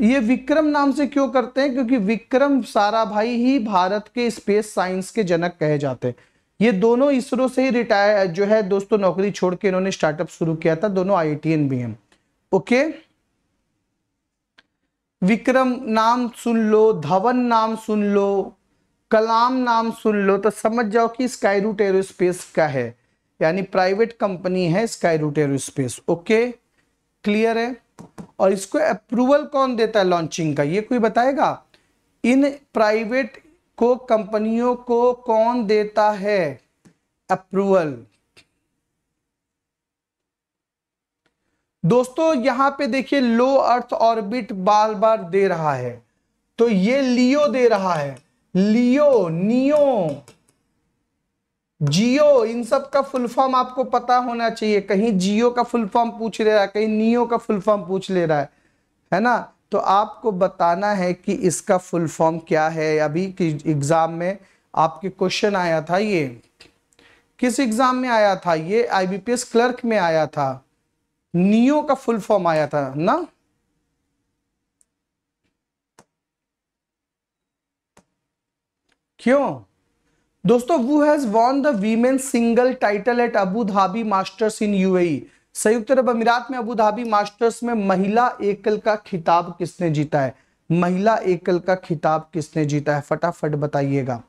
ये विक्रम नाम से क्यों करते हैं? क्योंकि विक्रम सारा भाई ही भारत के स्पेस साइंस के जनक कहे जाते हैं। ये दोनों इसरो से ही रिटायर जो है दोस्तों नौकरी छोड़ के इन्होंने स्टार्टअप शुरू किया था, दोनों आई भी हैं। ओके विक्रम नाम सुन लो, धवन नाम सुन लो, कलाम नाम सुन लो तो समझ जाओ कि स्काई रूट एरोस्पेस का है। यानी प्राइवेट कंपनी है sky root aerospace okay clear है? और इसको अप्रूवल कौन देता है लॉन्चिंग का? ये कोई बताएगा? इन प्राइवेट को कंपनियों को कौन देता है? अप्रूवल। दोस्तों, यहाँ पे देखिए, लो अर्थ ऑर्बिट बार बार दे रहा है। तो ये लियो दे रहा है। लियो, नियो, जियो, इन सब का फुल फॉर्म आपको पता होना चाहिए। कहीं जियो का फुल फॉर्म पूछ ले रहा है, कहीं नियो का फुल फॉर्म पूछ ले रहा है। है ना? तो आपको बताना है कि इसका फुल फॉर्म क्या है? अभी कि एग्ज़ाम में आपके क्वेश्चन आया था ये। किस एग्ज़ाम में आया था ये? आईबीपीएस क्लर्क में आया था। नियो का फुल फॉर्म आया था ना? क्यों? दोस्तों वो has won the women single title at Abu Dhabi masters in UAE संयुक्त अरब अमीरात में अबू धाबी मास्टर्स में महिला एकल का खिताब किसने जीता है? महिला एकल का खिताब किसने जीता है? फटाफट बताइएगा।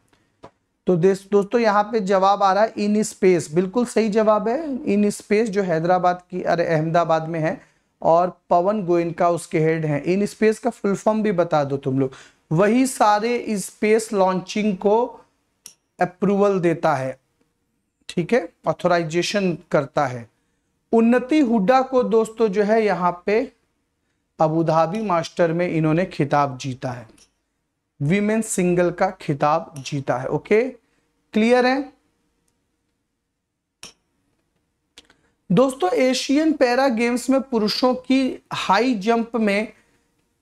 तो दोस्तों, यहाँ पे जवाब आ रहा है इन स्पेस। बिल्कुल सही जवाब है। इन स्पेस जो हैदराबाद की, अरे, अहमदाबाद में है और पवन गोयनका उसके हेड हैं। इन स्पेस का फुल फॉर्म भी बता दो तुम लोग। वही सारे स्पेस लॉन्चिंग को अप्रूवल देता है। ठीक है? ऑथोराइजेशन करता है। उन्नति हुड्डा को दोस्तों जो है यहाँ पे अबुधाबी मास्टर में इन्होंने खिताब जीता है। वीमेन सिंगल का खिताब जीता है। ओके क्लियर है? दोस्तों एशियन पैरा गेम्स में पुरुषों की हाई जंप में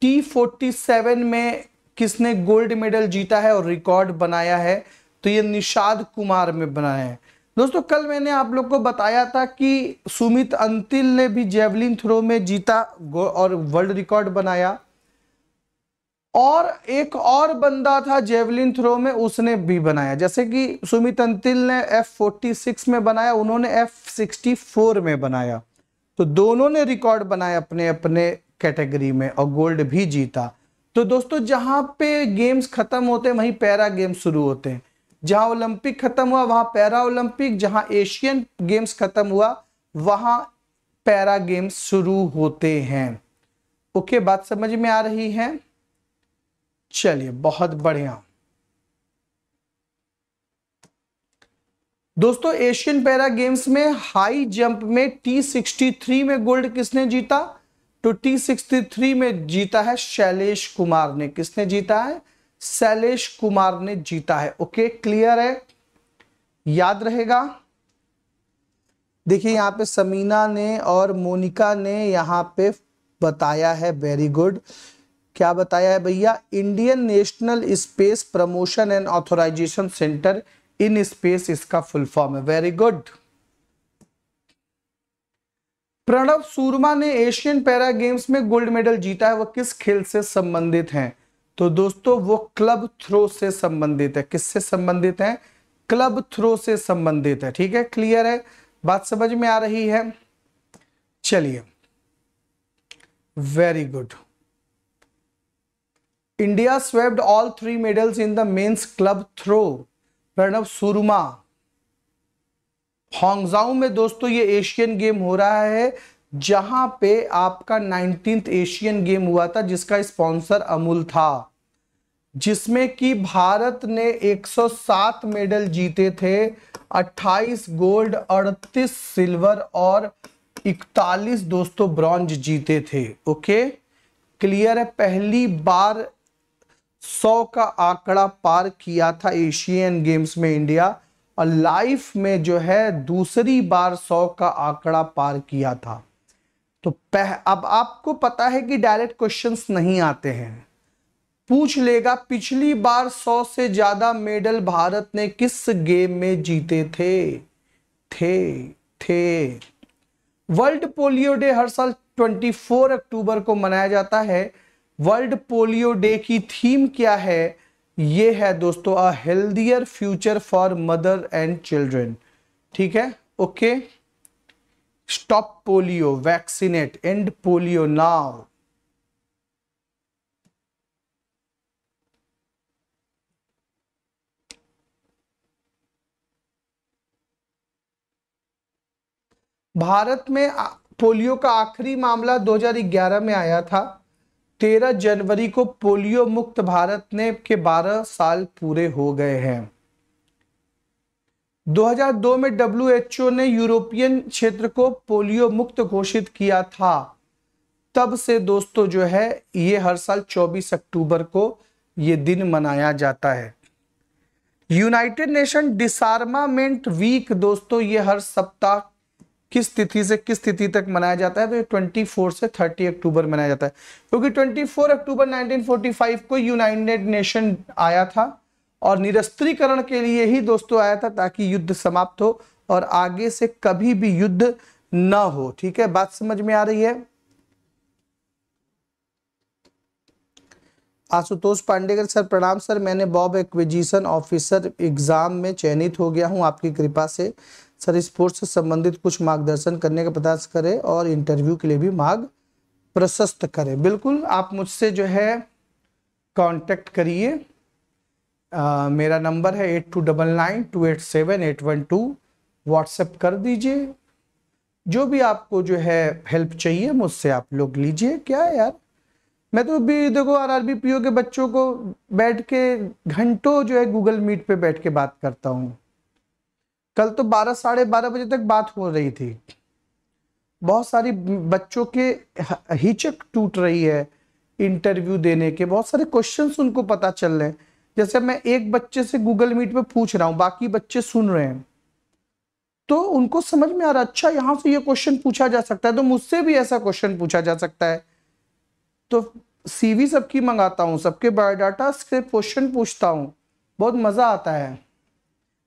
टी फोर्टी सेवन में किसने गोल्ड मेडल जीता है और रिकॉर्ड बनाया है? तो ये निषाद कुमार में बनाया है। दोस्तों, कल मैंने आप लोग को बताया था कि सुमित अंतिल ने भी जेवलिन थ्रो में जीता और वर्ल्ड रिकॉर्ड बनाया। और एक और बंदा था जेवलिन थ्रो में, उसने भी बनाया। जैसे कि सुमित अंतिल ने एफ़ फोर्टी सिक्स में बनाया, उन्होंने एफ़ सिक्सटी फोर में बनाया। तो दोनों ने रिकॉर्ड बनाया अपने अपने कैटेगरी में और गोल्ड भी जीता। तो दोस्तों, जहाँ पे गेम्स खत्म होते हैं, वहीं पैरा गेम्स शुरू होते हैं। जहाँ ओलंपिक खत्म हुआ, वहाँ पैरा ओलंपिक, जहाँ एशियन गेम्स खत्म हुआ, वहाँ पैरा गेम्स शुरू होते हैं। ओके, बात समझ में आ रही है? चलिए, बहुत बढ़िया। दोस्तों, एशियन पैरा गेम्स में हाई जंप में टी सिक्सटी थ्री में गोल्ड किसने जीता? तो टी सिक्सटी थ्री में जीता है शैलेश कुमार ने। किसने जीता है? शैलेश कुमार ने जीता है। ओके, क्लियर है? याद रहेगा? देखिए, यहाँ पे समीना ने और मोनिका ने यहाँ पे बताया है वेरी गुड क्या बताया है भैया? Indian national space promotion and authorization centre in space इसका फुल फॉर्म है। वेरी गुड प्रणव सूरमा ने एशियन पैरा गेम्स में गोल्ड मेडल जीता है। वह किस खेल से संबंधित हैं? तो दोस्तों, वो क्लब थ्रो से संबंधित है। किससे संबंधित है? क्लब थ्रो से संबंधित है। ठीक है? क्लियर है? बात समझ में आ रही है? चलिए। Very good India swept all three medals in the men's club throw Pranav Soorma. Hangzhou में दोस्तों, ये एशियन गेम हो रहा है। जहाँ पे आपका नाइनटीन एशियन गेम हुआ था, जिसका स्पॉन्सर अमूल था, जिसमें कि भारत ने 107 मेडल जीते थे 28 गोल्ड 38 सिल्वर और 41 दोस्तों ब्रॉन्ज जीते थे, ओके? क्लियर है? पहली बार सौ का आंकड़ा पार किया था एशियन गेम्स में इंडिया, और लाइफ में जो है, दूसरी बार सौ का आंकड़ा पार किया था। तो पह, अब आपको पता है कि डायरेक्ट क्वेश्चंस नहीं आते हैं। पूछ लेगा, पिछली बार सौ से ज़्यादा मेडल भारत ने किस गेम में जीते थे? थे थे। वर्ल्ड पोलियो डे हर साल 24 अक्टूबर को मनाया जाता है। वर्ल्ड पोलियो डे की थीम क्या है? ये है दोस्तों a healthier future for mother and children ठीक है? Okay stop polio vaccinate and polio now Bharat में पोलियो का आखिरी मामला 2011 में आया था। 13 जनवरी को पोलियो मुक्त भारत ने के 12 साल पूरे हो गए हैं। 2002 में WHO ने यूरोपियन क्षेत्र को पोलियो मुक्त घोषित किया था। तब से दोस्तों जो है, ये हर साल 24 अक्टूबर को ये दिन मनाया जाता है। यूनाइटेड नेशन डिसार्मामेंट वीक, दोस्तों, ये हर सप्ताह किस तिथि से किस तिथि तक मनाया जाता है? तो ये ट्वेंटी फोर से थर्टी अक्टूबर मनाया जाता है। क्योंकि ट्वेंटी फोर अक्टूबर 1945 को यूनाइटेड नेशन आया था। और निरस्त्रीकरण के लिए ही दोस्तों आया था ताकि युद्ध समाप्त हो और आगे से कभी भी युद्ध ना हो। ठीक है? बात समझ में आ रही है? आशुतोष पांडेकर, सर, प्रणाम, सर। मैंने बॉब एक्विजिशन ऑफिसर एग्ज़ाम में चयनित हो गया हूँ आपकी कृपा से। सर स्पोर्ट्स से संबंधित कुछ मार्गदर्शन करने का प्रयास करें और इंटरव्यू के लिए भी मार्ग प्रशस्त करें। बिल्कुल, आप मुझसे जो है कांटेक्ट करिए। मेरा नंबर है eight two double nine two eight seven eight one two WhatsApp कर दीजिए। जो भी आपको जो है हेल्प चाहिए, मुझसे आप लोग लीजिए। क्या यार? मैं तो भी देखो आर आर बी पी के बच्चों को बैठ के घंटों जो है गूगल मीट पे बैठ के बात करता हूँ। कल तो बारह, साढ़े बारह बजे तक बात हो रही थी। बहुत सारी बच्चों के हिचक टूट रही है इंटरव्यू देने के। बहुत सारे क्वेश्चंस उनको पता चल रहे हैं। जैसे मैं एक बच्चे से गूगल मीट पे पूछ रहा हूँ, बाकी बच्चे सुन रहे हैं। तो उनको समझ में आ रहा अच्छा यहाँ से ये क्वेश्चन पूछा जा सकता है तो मुझसे भी ऐसा क्वेश्चन पूछा जा सकता है। तो सीवी सबकी मंगाता हूँ, सबके बायोडाटा से क्वेश्चन पूछता हूँ, बहुत मज़ा आता है।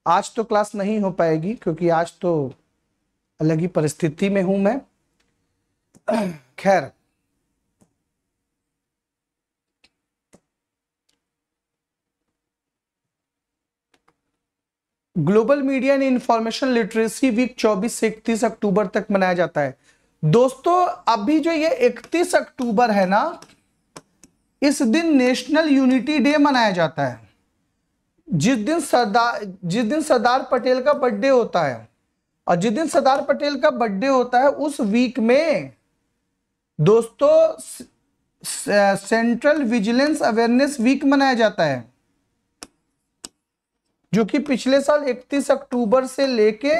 आज तो क्लास नहीं हो पाएगी, क्योंकि आज तो अलग ही परिस्थिति में हूँ मैं। (clears throat) खैर global media and information literacy week 24 से 31 अक्टूबर तक मनाया जाता है। दोस्तों, अभी जो ये 31 अक्टूबर है ना, इस दिन नेशनल यूनिटी डे मनाया जाता है। जिस दिन सरदार जिस दिन सरदार पटेल का बर्थडे होता है, और जिस दिन सरदार पटेल का बर्थडे होता है, उस वीक में दोस्तों सेंट्रल विजिलेंस अवेयरनेस वीक मनाया जाता है। जो कि पिछले साल 31 अक्टूबर से लेके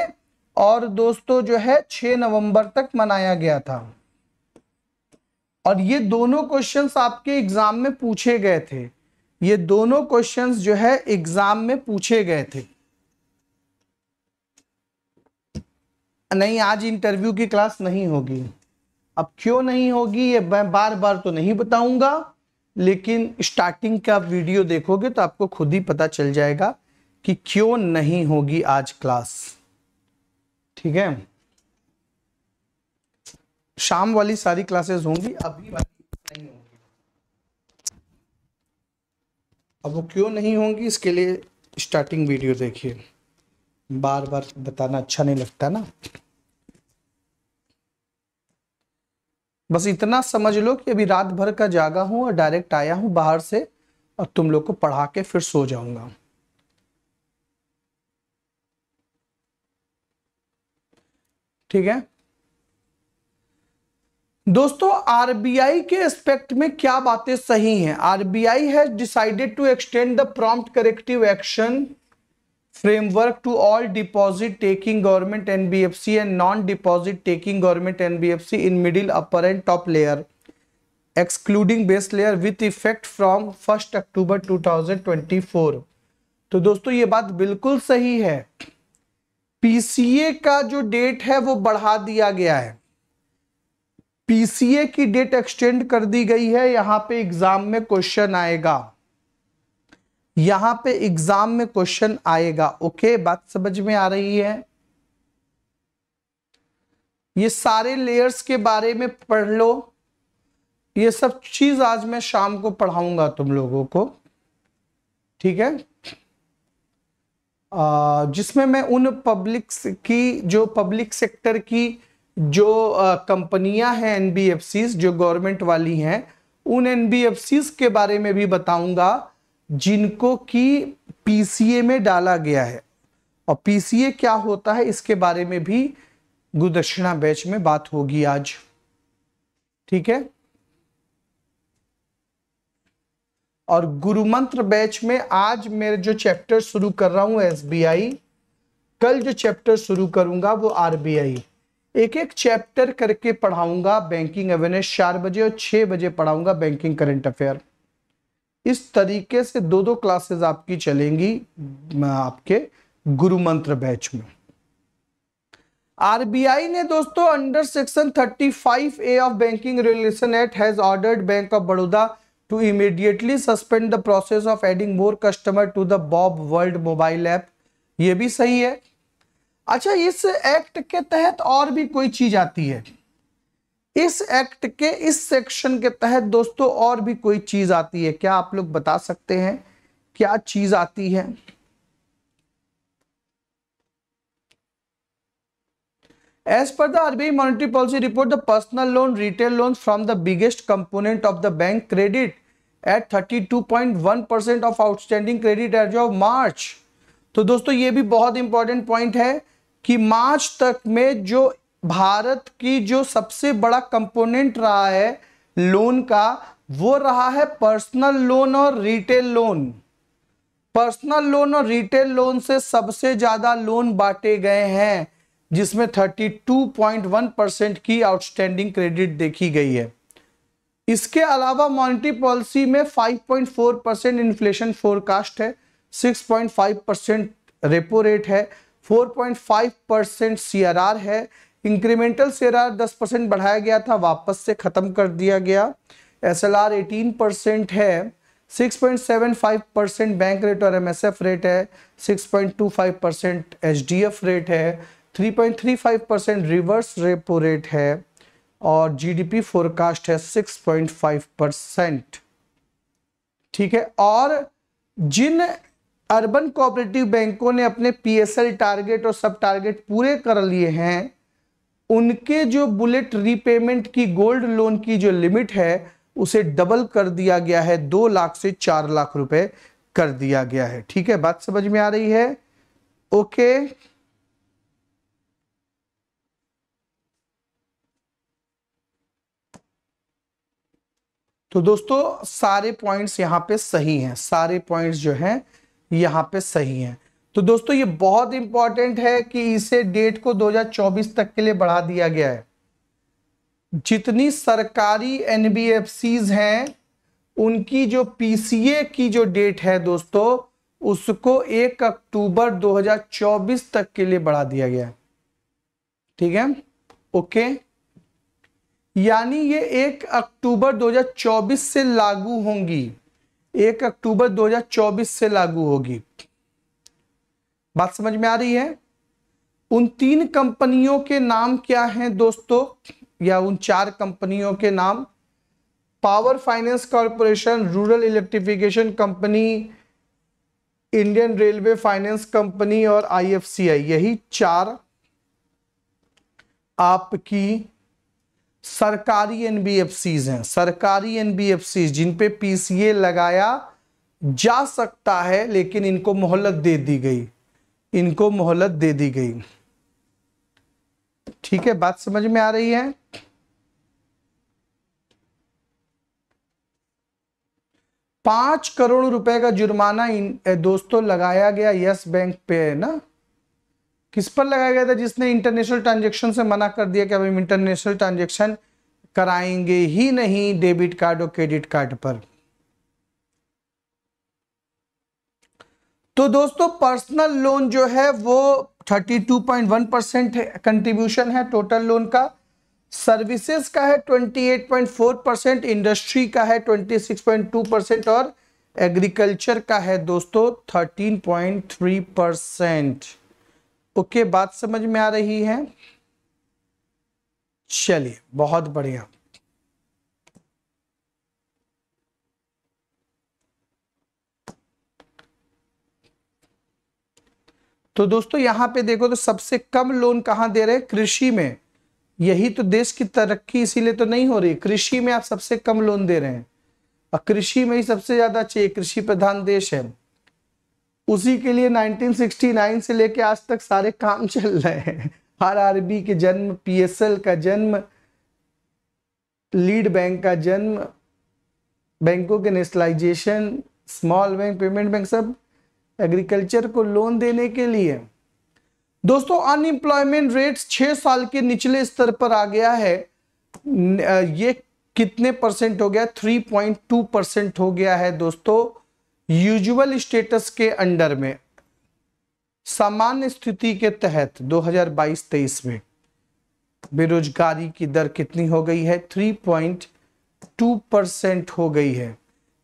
और दोस्तों जो है 6 नवंबर तक मनाया गया था। और ये दोनों क्वेश्चंस आपके एग्ज़ाम में पूछे गए थे। ये दोनों क्वेश्चंस जो है एग्ज़ाम में पूछे गए थे। नहीं, आज इंटरव्यू की क्लास नहीं होगी। अब क्यों नहीं होगी, ये मैं बार बार तो नहीं बताऊँगा। लेकिन स्टार्टिंग का वीडियो देखोगे तो आपको खुद ही पता चल जाएगा। कि क्यों नहीं होगी आज क्लास? ठीक है? शाम वाली सारी क्लासेस होंगी, अभी वाली नहीं होंगी। अब वो क्यों नहीं होंगी, इसके लिए स्टार्टिंग वीडियो देखिए। बार बार बताना अच्छा नहीं लगता ना। बस इतना समझ लो कि अभी रात भर का जागा हूँ और डायरेक्ट आया हूँ बाहर से और तुम लोग को पढ़ा के फिर सो जाऊँगा। ठीक है? दोस्तों, आरबीआई के एस्पेक्ट में क्या बातें सही हैं? RBI has decided to extend the prompt corrective action framework to all deposit taking government NBFC and non deposit taking government NBFC in middle upper and top layer excluding base layer with effect from first October 2024 तो दोस्तों, ये बात बिल्कुल सही है। PCA का जो date है वो बढ़ा दिया गया है। पीसीए की डेट एक्सटेंड कर दी गई है। यहाँ पे एग्ज़ाम में क्वेश्चन आएगा। यहाँ पे एग्ज़ाम में क्वेश्चन आएगा। ओके, बात समझ में आ रही है? ये सारे लेयर्स के बारे में पढ़ लो। ये सब चीज़ आज मैं शाम को पढ़ाऊँगा तुम लोगों को। ठीक है? जिसमें मैं उन पब्लिक की, जो पब्लिक सेक्टर की जो कंपनियाँ हैं एन जो गवर्नमेंट वाली हैं, उन एन के बारे में भी बताऊँगा, जिनको कि पीसीए में डाला गया है। और पीसीए क्या होता है, इसके बारे में भी गुदक्षिणा बैच में बात होगी आज। ठीक है? और गुरु मंत्र बैच में आज मेरे जो चैप्टर शुरू कर रहा हूँ, एसबीआई, कल जो चैप्टर शुरू करूँगा वो आरबीआई। एक एक चैप्टर करके पढ़ाऊँगा बैंकिंग अवेयरनेस चार बजे और छह बजे पढ़ाऊँगा बैंकिंग करंट अफेयर इस तरीके से दो दो क्लासेस आपकी चलेंगी आपके गुरु मंत्र बैच में। आरबीआई ने दोस्तों under section 35 A of banking regulation act has ordered bank of Baroda to immediately suspend the process of adding more customer to the Bob World mobile app. ये भी सही है। अच्छा इस एक्ट के तहत और भी कोई चीज़ आती है? इस एक्ट के, इस सेक्शन के तहत दोस्तों और भी कोई चीज़ आती है? क्या आप लोग बता सकते हैं? क्या चीज़ आती है? As per the RBI monetary policy report, the personal loan, retail loans from the biggest component of the bank credit at 32.1 percent of outstanding credit as of March. तो दोस्तों ये भी बहुत इंपॉर्टेंट पॉइंट है कि मार्च तक में जो भारत की जो सबसे बड़ा कंपोनेंट रहा है लोन का वो रहा है पर्सनल लोन और रिटेल लोन पर्सनल लोन और रिटेल लोन से सबसे ज़्यादा लोन बांटे गए हैं जिसमें 32.1 परसेंट की आउटस्टैंडिंग क्रेडिट देखी गई है। इसके अलावा मॉनिटरी पॉलिसी में 5.4 परसेंट इन्फ्लेशन फोरकास्ट है 6.5 परसेंट रेपो रेट है 4.5 परसेंट सीआरआर है। इंक्रीमेंटल सीआरआर 10 परसेंट बढ़ाया गया था, वापस से खत्म कर दिया गया। S L R eighteen percent है 6.75 परसेंट बैंक रेट और एमएसएफ रेट है 6.25 परसेंट एच रेट है 3.35 परसेंट रिवर्स रेपो रेट है और जीडीपी फोरकास्ट है 6.5 परसेंट ठीक है? और जिन अर्बन कोऑपरेटिव बैंकों ने अपने पीएसएल टारगेट और सब टारगेट पूरे कर लिए हैं, उनके जो बुलेट रीपेमेंट की गोल्ड लोन की जो लिमिट है, उसे डबल कर दिया गया है, दो लाख से चार लाख रुपए कर दिया गया है। ठीक है? बात समझ में आ रही है? ओके तो दोस्तों, सारे पॉइंट्स यहाँ पे सही हैं। सारे पॉइंट्स जो हैं, यहाँ पे सही हैं। तो दोस्तों, ये बहुत इंपॉर्टेंट है कि इसे डेट को 2024 तक के लिए बढ़ा दिया गया है। जितनी सरकारी एनबीएफसीज हैं, उनकी जो पीसीए की जो डेट है दोस्तों, उसको 1 अक्टूबर 2024 तक के लिए बढ़ा दिया गया है। ठीक है? ओके यानी ये 1 अक्टूबर 2024 से लागू होंगी। 1 अक्टूबर 2024 से लागू होगी। बात समझ में आ रही है? उन तीन कंपनियों के नाम क्या हैं दोस्तों? या उन चार कंपनियों के नाम? Power finance corporation, rural electrification company, Indian railway finance company और आईएफसीआई यही चार आपकी सरकारी एनबीएफसीज हैं, सरकारी एनबीएफसीज जिन पे पीसीए लगाया जा सकता है, लेकिन इनको मोहलत दे दी गई। इनको मोहलत दे दी गई। ठीक है, बात समझ में आ रही है? पाँच करोड़ रुपए का जुर्माना इन दोस्तों, लगाया गया यस बैंक पे है ना? किस पर लगाया गया था? जिसने इंटरनेशनल ट्रांजेक्शन से मना कर दिया कि अब हम इंटरनेशनल ट्रांजेक्शन कराएँगे ही नहीं डेबिट कार्ड और क्रेडिट कार्ड पर। तो दोस्तों पर्सनल लोन जो है वो 32.1 परसेंट कंट्रीब्यूशन है टोटल लोन का। सर्विसेज़ का है 28.4 परसेंट इंडस्ट्री का है 26.2 परसेंट और एग्रीकल्चर का है दोस्तों 13.3 परसेंट ओके बात समझ में आ रही है। चलिए, बहुत बढ़िया। तो दोस्तों, यहाँ पे देखो तो सबसे कम लोन कहाँ दे रहे हैं? कृषि में। यही तो देश की तरक्की इसीलिए तो नहीं हो रही। कृषि में आप सबसे कम लोन दे रहे हैं। और कृषि में ही सबसे ज़्यादा चाहिए। कृषि प्रधान देश है। उसी के लिए 1969 से लेके आज तक सारे काम चल रहे हैं। आरआरबी के जन्म, पीएसएल का जन्म, लीड बैंक का जन्म, बैंकों के nationalization, small bank, payment bank, सब एग्रीकल्चर को लोन देने के लिए। दोस्तों, अनएम्प्लॉयमेंट रेट छह साल के निचले स्तर पर आ गया है। ये कितने परसेंट हो गया? 3.2 परसेंट हो गया है दोस्तों। यूजुअल स्टेटस के अंडर में सामान्य स्थिति के तहत 2022-23 में बेरोजगारी की दर कितनी हो गई है? 3.2 परसेंट हो गई है।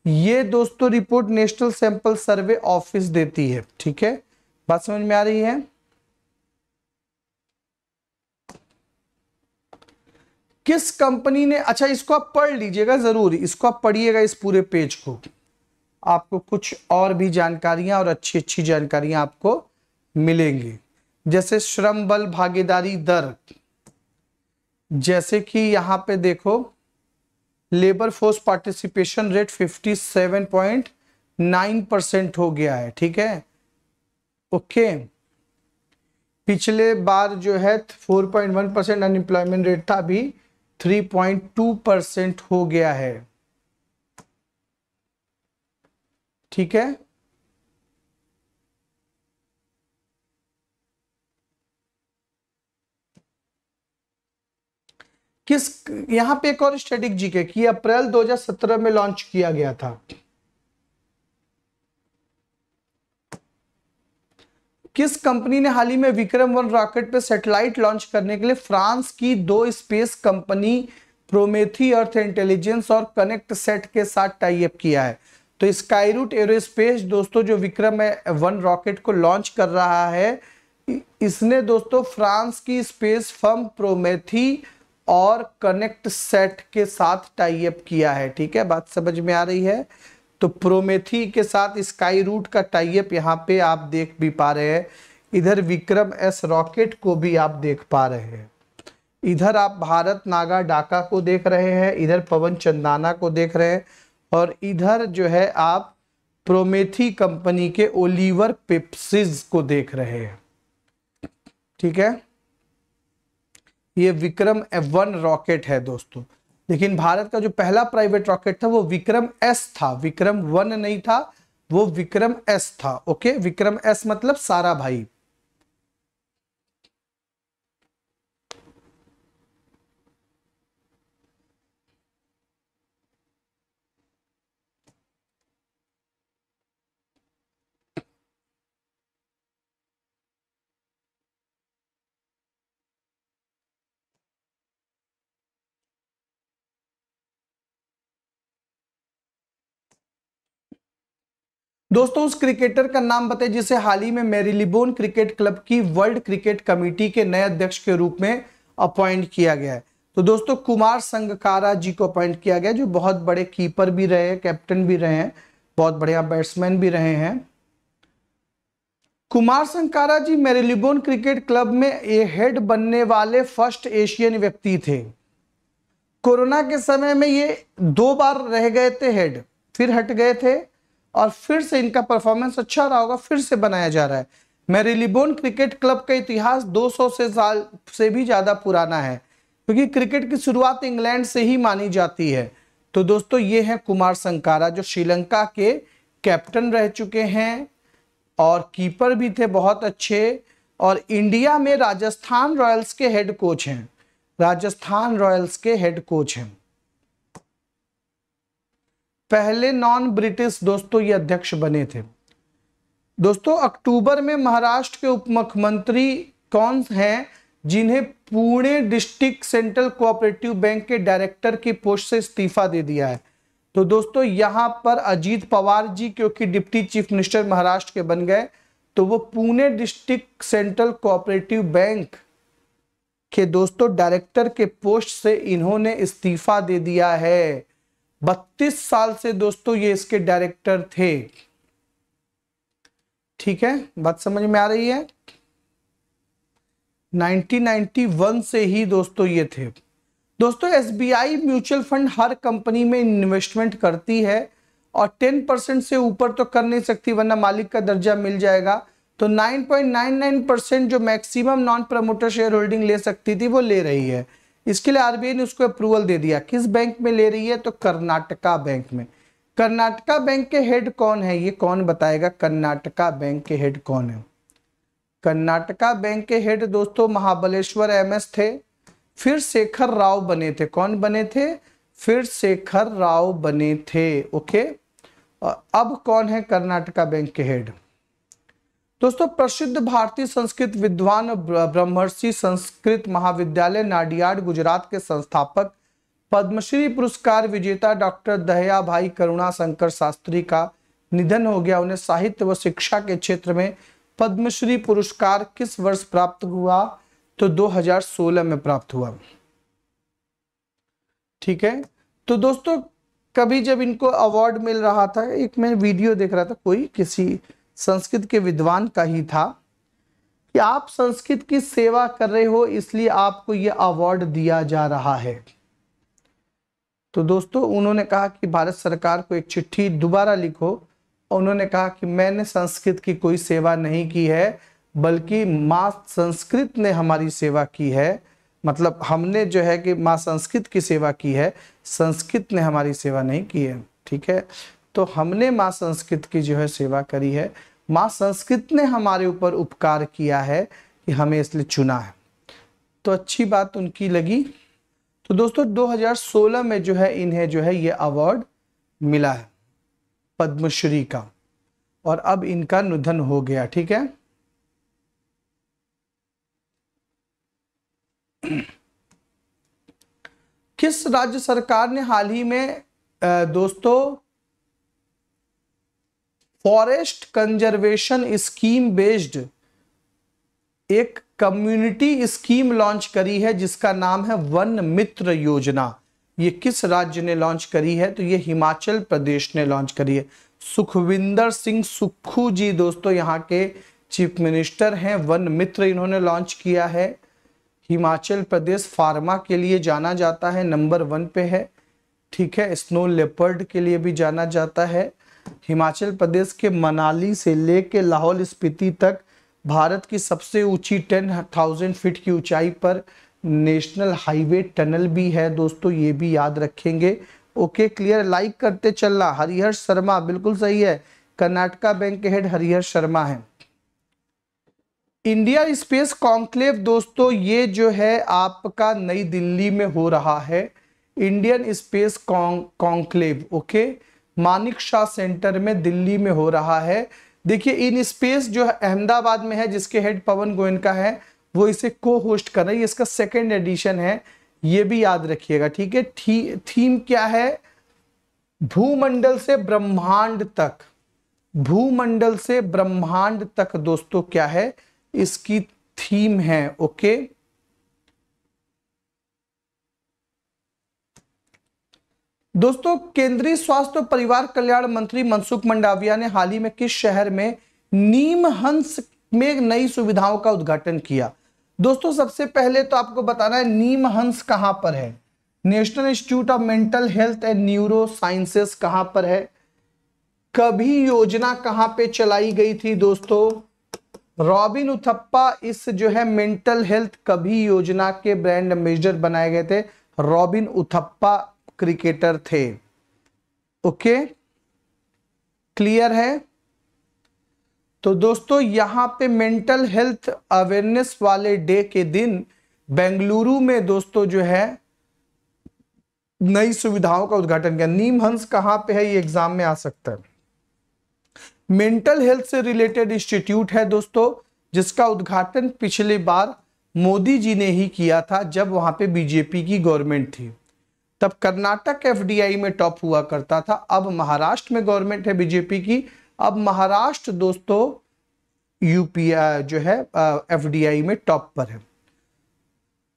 ये दोस्तों report national sample survey office देती है, ठीक है? बात समझ में आ रही है? किस कंपनी ने अच्छा इसको आप पढ़ लीजिएगा ज़रूर, इसको आप पढ़िएगा इस पूरे पेज को। आपको कुछ और भी जानकारियाँ और अच्छी अच्छी जानकारियाँ आपको मिलेंगी। जैसे श्रम बल भागीदारी दर। जैसे कि यहाँ पे देखो labour force participation rate 57.9 percent हो गया है, ठीक है? ओके पिछले बार जो है 4.1 परसेंट अनएम्प्लॉयमेंट रेट था, अभी 3.2 परसेंट हो गया है। ठीक है? किस, यहाँ पे एक और स्टैटिक जीके कि अप्रैल 2017 में लॉन्च किया गया था। किस कंपनी ने हाल ही में विक्रम वन रॉकेट पे सैटेलाइट लॉन्च करने के लिए फ्रांस की दो space company Promethee earth intelligence और कनेक्ट सेट के साथ टाइप किया है? तो स्काई रूट एरोस्पेस दोस्तों, जो विक्रम वन रॉकेट को लॉन्च कर रहा है इसने दोस्तों फ्रांस की स्पेस फर्म प्रोमेथी और कनेक्ट सेट के साथ टाई अप किया है, ठीक है? बात समझ में आ रही है? तो प्रोमेथी के साथ स्काई रूट का टाइप यहाँ पे आप देख भी पा रहे हैं। इधर विक्रम एस रॉकेट को भी आप देख पा रहे हैं। इधर आप भारत नागा डाका को देख रहे हैं, इधर पवन चंदाना को देख रहे हैं। और इधर जो है आप प्रोमेथी कंपनी के ओलिवर पिप्सिस को देख रहे हैं। ठीक है? ये विक्रम एफ़ वन रॉकेट है दोस्तों। लेकिन भारत का जो पहला प्राइवेट रॉकेट था, वो विक्रम एस था। विक्रम वन नहीं था, वो विक्रम एस था। ओके विक्रम एस मतलब सारा भाई। दोस्तों, उस क्रिकेटर का नाम बताए, जिसे हाल ही में मेरीलिबोन क्रिकेट क्लब की वर्ल्ड क्रिकेट कमेटी के नए अध्यक्ष के रूप में अपॉइंट किया गया है। तो दोस्तों, कुमार संगकारा जी को अपॉइंट किया गया, जो बहुत बड़े कीपर भी रहे कैप्टन भी रहे हैं, बहुत बढ़िया बैट्समैन भी रहे हैं। Kumar Sangakkara ji Marylebone cricket club में ए हेड बनने वाले फ़र्स्ट एशियन व्यक्ति थे। कोरोना के समय में ये दो बार रह गए थे हेड फिर हट गए थे। और फिर से इनका परफॉर्मेंस अच्छा रहा होगा, फिर से बनाया जा रहा है। मेरीलिबोन क्रिकेट क्लब का इतिहास 200 से साल से भी ज़्यादा पुराना है, क्योंकि क्रिकेट की शुरुआत इंग्लैंड से ही मानी जाती है। तो दोस्तों, ये हैं कुमार संकारा, जो श्रीलंका के कैप्टन रह चुके हैं और कीपर भी थे बहुत अच्छे, और इंडिया में राजस्थान रॉयल्स के हेड कोच हैं। राजस्थान रॉयल्स के हेड कोच हैं। पहले नॉन ब्रिटिश दोस्तों ये अध्यक्ष बने थे। दोस्तों, अक्टूबर में महाराष्ट्र के उप मुख्यमंत्री कौन हैं जिन्हें Pune district central cooperative bank के डायरेक्टर की पोस्ट से इस्तीफा दे दिया है। तो दोस्तों, यहाँ पर अजीत पवार जी, क्योंकि डिप्टी चीफ मिनिस्टर महाराष्ट्र के बन गए तो वो Pune district central cooperative bank के दोस्तों डायरेक्टर के पोस्ट से इन्होंने इस्तीफा दे दिया है। बत्तीस साल से दोस्तों ये इसके डायरेक्टर थे। ठीक है, बात समझ में आ रही है? 1991 से ही दोस्तों ये थे। दोस्तों, एसबीआई म्यूचुअल फंड हर कंपनी में इन्वेस्टमेंट करती है और 10 परसेंट से ऊपर तो कर नहीं सकती, वरना मालिक का दर्जा मिल जाएगा। तो 9.99 परसेंट जो maximum non promoter share holding ले सकती थी, वो ले रही है। इसके लिए आरबीआई ने उसको अप्रूवल दे दिया। किस बैंक में ले रही है? तो कर्नाटका बैंक में। कर्नाटका बैंक के हेड कौन है? ये कौन बताएगा? कर्नाटका बैंक के हेड कौन है? कर्नाटका बैंक के हेड दोस्तों महाबलेश्वर एमएस थे। फिर शेखर राव बने थे। कौन बने थे? फिर शेखर राव बने थे। ओके अब कौन है कर्नाटका बैंक के हेड दोस्तों, प्रसिद्ध भारतीय संस्कृत विद्वान ब्रह्मर्षि संस्कृत महाविद्यालय नाडियाड, गुजरात के संस्थापक, पद्मश्री पुरस्कार विजेता डॉक्टर दहया भाई करुणा शंकर शास्त्री का निधन हो गया। उन्हें साहित्य व शिक्षा के क्षेत्र में पद्मश्री पुरस्कार किस वर्ष प्राप्त हुआ? तो 2016 में प्राप्त हुआ। ठीक है? तो दोस्तों, कभी जब इनको अवार्ड मिल रहा था, एक मैं वीडियो देख रहा था, कोई किसी संस्कृत के विद्वान का ही था कि आप संस्कृत की सेवा कर रहे हो, इसलिए आपको यह अवार्ड दिया जा रहा है। तो दोस्तों, उन्होंने कहा कि भारत सरकार को एक चिट्ठी दोबारा लिखो उन्होंने कहा कि मैंने संस्कृत की कोई सेवा नहीं की है, बल्कि माँ संस्कृत ने हमारी सेवा की है। मतलब हमने जो है कि माँ संस्कृत की सेवा की है, संस्कृत ने हमारी सेवा नहीं की है, ठीक है? तो हमने माँ संस्कृत की जो है सेवा करी है। माँ संस्कृत ने हमारे ऊपर उपकार किया है कि हमें इसलिए चुना है। तो अच्छी बात उनकी लगी। तो दोस्तों 2016 में जो है इन्हें जो है ये अवार्ड मिला है, पद्मश्री का। और अब इनका निधन हो गया, ठीक है? किस राज्य सरकार ने हाल ही में दोस्तों फॉरेस्ट कंजर्वेशन स्कीम बेस्ड एक कम्युनिटी स्कीम लॉन्च करी है, जिसका नाम है वन मित्र योजना। ये किस राज्य ने लॉन्च करी है? तो ये हिमाचल प्रदेश ने लॉन्च करी है। सुखविंदर सिंह सुक्खू जी, दोस्तों, यहाँ के चीफ मिनिस्टर हैं। वन मित्र इन्होंने लॉन्च किया है। हिमाचल प्रदेश फार्मा के लिए जाना जाता है, नंबर वन पे है। ठीक है, स्नो लेपर्ड के लिए भी जाना जाता है। हिमाचल प्रदेश के मनाली से ले के लाहौल स्पीति तक भारत की सबसे ऊँची टेन थाउज़ेंड फीट की ऊंचाई पर नेशनल हाईवे टनल भी है। दोस्तों, ये भी याद रखेंगे। Okay, clear? लाइक करते चलना। हरिहर शर्मा, बिल्कुल सही है। कर्नाटका बैंक के हेड हरिहर शर्मा है। इंडिया स्पेस कॉन्क्लेव, दोस्तों, ये जो है आपका नई दिल्ली में हो रहा है। Indian space conclave, okay? Manik Shah centre में दिल्ली में हो रहा है। देखिए इन स्पेस जो अहमदाबाद में है जिसके हेड पवन गोयनका है वो इसे को होस्ट कर रही है। इसका सेकेंड एडिशन है। ये भी याद रखिएगा ठीक है? थी, थीम क्या है? भूमंडल से ब्रह्मांड तक। भूमंडल से ब्रह्मांड तक दोस्तों क्या है? इसकी थीम है ओके दोस्तों, केंद्रीय स्वास्थ्य और परिवार कल्याण मंत्री मनसुख मंडाविया ने हाल ही में किस शहर में नीम हंस में नई सुविधाओं का उद्घाटन किया? दोस्तों, सबसे पहले तो आपको बताना है नीम हंस कहाँ पर है? National institute of mental health and neurosciences कहाँ पर है? कभी योजना कहाँ पे चलाई गई थी दोस्तों? रॉबिन उथप्पा, इस जो है मेंटल हेल्थ, कभी योजना के ब्रांड एम्बेसडर बनाए गए थे? रॉबिन उथप्पा क्रिकेटर थे। ओके? क्लियर है? तो दोस्तों, यहाँ पे मेंटल हेल्थ अवेयरनेस वाले डे के दिन बेंगलुरु में दोस्तों जो है, नई सुविधाओं का उद्घाटन किया। नीम हंस कहाँ पे है? ये एग्ज़ाम में आ सकता है। मेंटल हेल्थ से रिलेटेड इंस्टीट्यूट है दोस्तों, जिसका उद्घाटन पिछले बार मोदी जी ने ही किया था, जब वहाँ पे बीजेपी की गवर्नमेंट थी। तब कर्नाटक एफडीआई में टॉप हुआ करता था। अब महाराष्ट्र में गवर्नमेंट है बीजेपी की। अब महाराष्ट्र दोस्तों, यूपी जो है एफडीआई में टॉप पर है।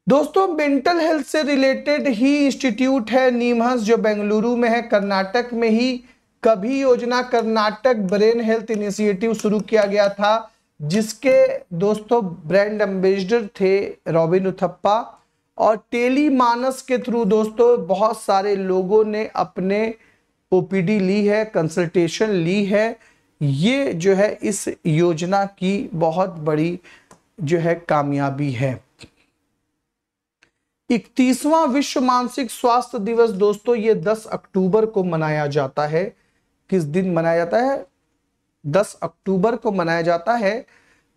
दोस्तों, मेंटल हेल्थ से रिलेटेड ही इंस्टीट्यूट है नीमहस, जो बेंगलुरु में है। कर्नाटक में ही कभी योजना कर्नाटक ब्रेन हेल्थ इनिशिएटिव शुरू किया गया था, जिसके दोस्तों ब्रांड एम्बेसडर थे रॉबिन उथप्पा। और टेली मानस के थ्रू दोस्तों, बहुत सारे लोगों ने अपने ओपीडी ली है, कंसल्टेशन ली है। ये जो है, इस योजना की बहुत बड़ी जो है, कामयाबी है। इकतीसवां विश्व मानसिक स्वास्थ्य दिवस दोस्तों, ये 10 अक्टूबर को मनाया जाता है। किस दिन मनाया जाता है? 10 अक्टूबर को मनाया जाता है।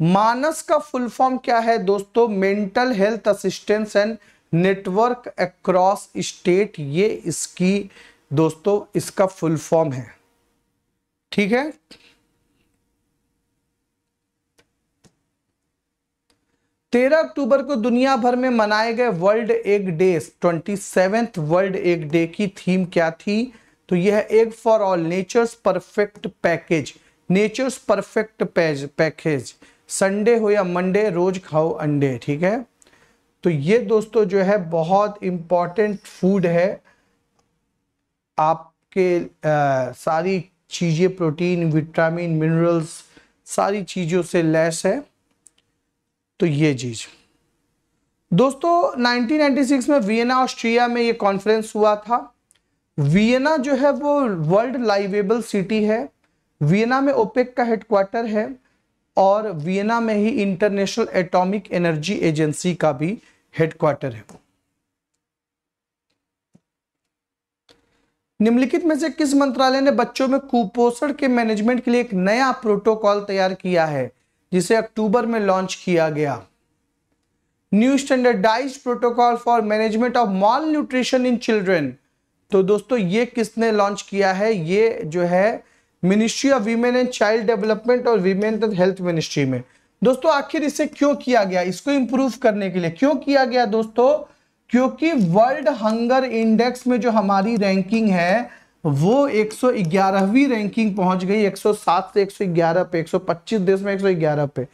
मानस का फुल फॉर्म क्या है दोस्तों? Mental health assistance and network across state, ये इसकी दोस्तों, इसका फुल फॉर्म है। ठीक है? तेरह अक्टूबर को दुनिया भर में मनाए गए world egg day twenty seventh world egg day की थीम क्या थी? तो यह egg for all, nature's perfect package, nature's perfect package. Sunday हो या मंडे रोज खाओ अंडे ठीक है? तो ये दोस्तों जो है बहुत इंपॉर्टेंट फ़ूड है। आपके आ, सारी चीज़ें प्रोटीन विटामिन मिनरल्स सारी चीज़ों से लेस है। तो ये चीज़। दोस्तों 1996 में वियना ऑस्ट्रिया में ये कॉन्फ्रेंस हुआ था। वियना जो है वो वर्ल्ड लाइवेबल सिटी है। वियना में ओपेक का हेडक्वार्टर है। और वियना में ही इंटरनेशनल एटॉमिक एनर्जी एजेंसी का भी हेडक्वार्टर है निम्नलिखित में से किस मंत्रालय ने बच्चों में कुपोषण के मैनेजमेंट के लिए एक नया प्रोटोकॉल तैयार किया है, जिसे अक्टूबर में लॉन्च किया गया? New standardize protocol for management of malnutrition in children तो दोस्तों, ये किसने लॉन्च किया है? ये जो है ministry of women and child development और वीमेन एंड हेल्थ मिनिस्ट्री में। दोस्तों, आखिर इसे क्यों किया गया? इसको इंप्रूव करने के लिए क्यों किया गया दोस्तों? क्योंकि वर्ल्ड हंगर इंडेक्स में जो हमारी रैंकिंग है, वो 111वीं रैंकिंग पहुँच गई। 107 से 111 पे 125 देश में 111 पे।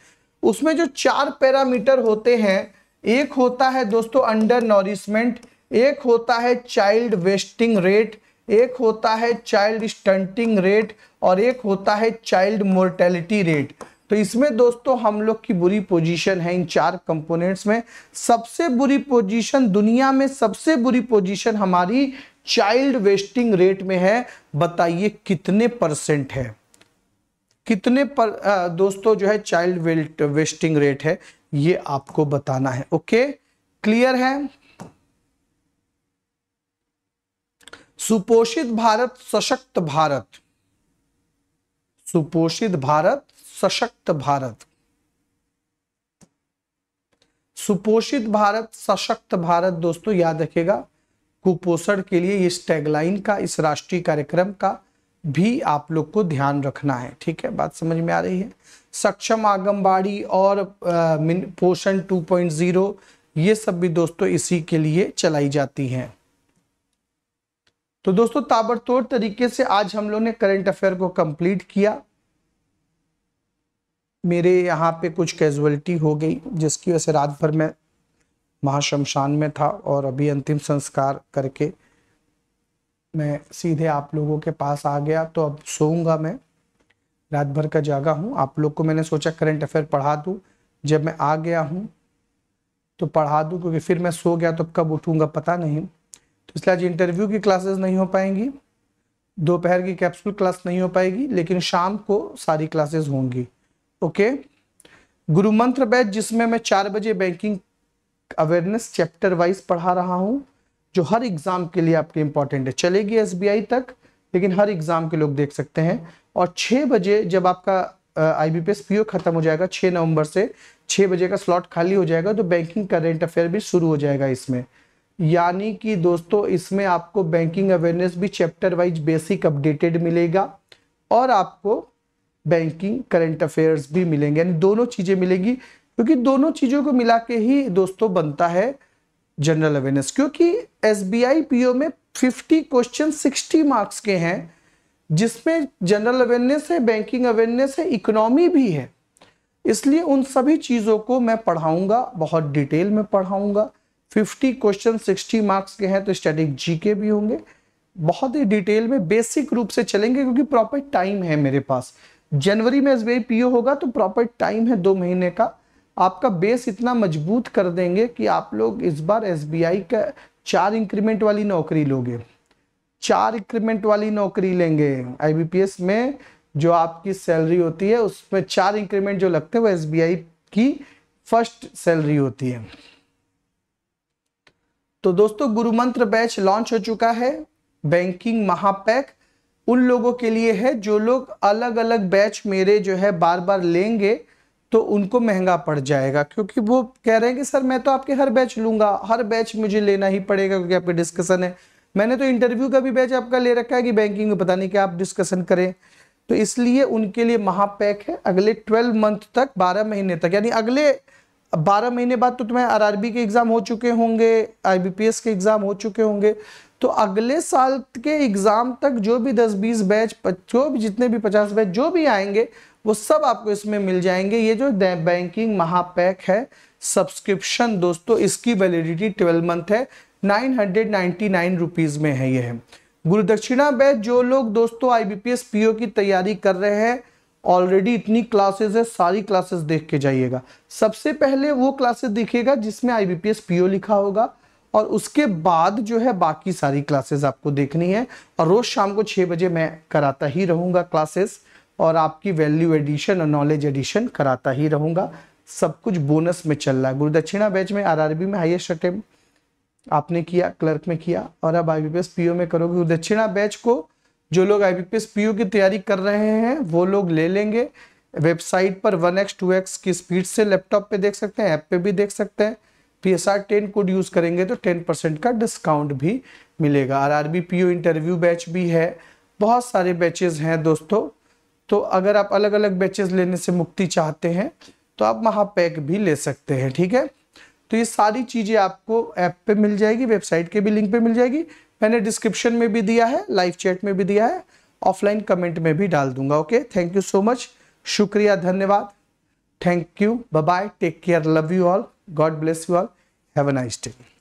उसमें जो चार पैरामीटर होते हैं, एक होता है दोस्तों अंडर नॉरिशमेंट एक होता है चाइल्ड वेस्टिंग रेट एक होता है चाइल्ड स्टंटिंग रेट और एक होता है चाइल्ड मोर्टेलिटी रेट तो इसमें दोस्तों हम लोग की बुरी पोजीशन है इन चार कंपोनेंट्स में। सबसे बुरी पोजीशन दुनिया में सबसे बुरी पोजीशन हमारी चाइल्ड वेस्टिंग रेट में है। बताइए कितने परसेंट है? कितने पर आ, दोस्तों जो है चाइल्ड वेस्टिंग रेट है ये आपको बताना है। ओके क्लियर है? सुपोषित भारत सशक्त भारत। सुपोषित भारत, सशक्त भारत। सुपोषित भारत, सशक्त भारत दोस्तों, याद रखेगा कुपोषण के लिए इस टैगलाइन का, इस राष्ट्रीय कार्यक्रम का भी आप लोग को ध्यान रखना है। ठीक है? बात समझ में आ रही है? सक्षम आगमबाड़ी और पोषण 2.0 ये सब भी दोस्तों इसी के लिए चलाई जाती हैं। तो दोस्तों, ताबड़तोड़ तरीके से आज हम लोग ने करंट अफेयर को कंप्लीट किया। मेरे यहाँ पे कुछ कैजुअलिटी हो गई, जिसकी वजह से रात भर में महाशमशान में था और अभी अंतिम संस्कार करके मैं सीधे आप लोगों के पास आ गया। तो अब सोऊँगा मैं, रात भर का जागा हूँ। आप लोग को मैंने सोचा करंट अफेयर पढ़ा दूँ। जब मैं आ गया हूँ तो पढ़ा दूँ, क्योंकि फिर मैं सो गया तो कब उठूँगा पता नहीं। तो इसलिए आज इंटरव्यू की क्लासेस नहीं हो पाएँगी। दोपहर की कैप्सूल क्लास नहीं हो पाएगी, लेकिन शाम को सारी क्लासेस होंगी। ओके? गुरु मंत्र बैच जिसमें मैं चार बजे बैंकिंग अवेयरनेस चैप्टर वाइज पढ़ा रहा हूँ, जो हर एग्ज़ाम के लिए आपके इंपॉर्टेंट है। चलेगी एसबीआई तक, लेकिन हर एग्ज़ाम के लोग देख सकते हैं। और छः बजे जब आपका आई बी पी खत्म हो जाएगा छः नवंबर से छः बजे का स्लॉट खाली हो जाएगा तो बैंकिंग करेंट अफेयर भी शुरू हो जाएगा इसमें। यानी कि दोस्तों, इसमें आपको बैंकिंग अवेयरनेस भी चैप्टर वाइज बेसिक अपडेटेड मिलेगा और आपको बैंकिंग करंट अफेयर्स भी मिलेंगे। यानी दोनों चीज़ें मिलेंगी, क्योंकि दोनों चीज़ों को मिला के ही दोस्तों बनता है जनरल अवेयरनेस क्योंकि एस बी आई पीओ में 50 क्वेश्चन 60 मार्क्स के हैं, जिसमें जनरल अवेयरनेस है बैंकिंग अवेयरनेस है इकोनॉमी भी है। इसलिए उन सभी चीज़ों को मैं पढ़ाऊँगा, बहुत डिटेल में पढ़ाऊँगा। 50 क्वेश्चन 60 मार्क्स के हैं तो स्टैटिक जीके भी होंगे। बहुत ही डिटेल में बेसिक रूप से चलेंगे, क्योंकि प्रॉपर टाइम है मेरे पास। जनवरी में एस पीओ होगा तो प्रॉपर टाइम है दो महीने का। आपका बेस इतना मज़बूत कर देंगे कि आप लोग इस बार एसबीआई का चार इंक्रीमेंट वाली नौकरी लोगे। चार इंक्रीमेंट वाली नौकरी लेंगे IBPS में, जो आपकी सैलरी होती है, उसमें चार इंक्रीमेंट जो लगते हैं, वो SBI की फ़र्स्ट सैलरी होती है। तो दोस्तों, गुरु मंत्र बैच लॉन्च हो चुका है। बैंकिंग महापैक उन लोगों के लिए है जो लोग अलग अलग बैच मेरे जो है बार बार लेंगे तो उनको महँगा पड़ जाएगा। क्योंकि वो कह रहे हैं कि, सर, मैं तो आपके हर बैच लूँगा। हर बैच मुझे लेना ही पड़ेगा क्योंकि आपके डिस्कशन है। मैंने तो इंटरव्यू का भी बैच आपका ले रखा है कि बैंकिंग में पता नहीं क्या आप डिस्कशन करें। तो इसलिए उनके लिए महापैक है। अगले ट्वेल्व मंथ तक, बारह महीने तक, यानी अगले बारह महीने बाद तो तुम्हें आरआरबी के एग्ज़ाम हो चुके होंगे आईबीपीएस के एग्ज़ाम हो चुके होंगे। तो अगले साल के एग्ज़ाम तक जो भी 10-20 बैच जो भी जितने भी 50 बैच जो भी आएँगे, वो सब आपको इसमें मिल जाएँगे। ये जो बैंकिंग महापैक है सब्सक्रिप्शन दोस्तों, इसकी वैलिडिटी 12 मंथ है। Nine hundred ninety nine rupees में है ये। है गुरु दक्षिणा बैच, जो लोग दोस्तों आईबीपीएस पीओ की तैयारी कर रहे हैं ऑलरेडी इतनी क्लासेस है, सारी क्लासेस देख के जाइएगा। सबसे पहले वो क्लासेस दिखेगा जिसमें आईबीपीएस पीओ लिखा होगा और उसके बाद जो है बाकी सारी क्लासेस आपको देखनी है। और रोज शाम को छह बजे मैं कराता ही रहूँगा क्लासेस और आपकी वैल्यू एडिशन और नॉलेज एडिशन कराता ही रहूँगा। सब कुछ बोनस में चल रहा है। गुरुदक्षिणा बैच में आरआरबी में हाईएस्ट अटेम्प्ट आपने किया क्लर्क में किया और अब आई आईबीपीएस पीओ में करोगे। गुरुदक्षिणा बैच को जो लोग आईबीपीएस पीओ की तैयारी कर रहे हैं, वो लोग ले लेंगे। वेबसाइट पर वन एक्स, टू एक्स की स्पीड से लैपटॉप पे देख सकते हैं, ऐप पे भी देख सकते हैं। P S R ten code use करेंगे तो टेन परसेंट का डिस्काउंट भी मिलेगा। R R B P interview batch भी है। बहुत सारे बैचेज हैं दोस्तों। तो अगर आप अलग अलग बैचेज लेने से मुक्ति चाहते हैं तो आप महापैक भी ले सकते हैं, ठीक है? तो ये सारी चीज़ें आपको ऐप पे मिल जाएगी, वेबसाइट के भी लिंक पे मिल जाएगी। मैंने डिस्क्रिप्शन में भी दिया है लाइव चैट में भी दिया है ऑफलाइन कमेंट में भी डाल दूँगा okay thank you so much शुक्रिया, धन्यवाद. Thank you bye take care love you all God bless you all have a nice day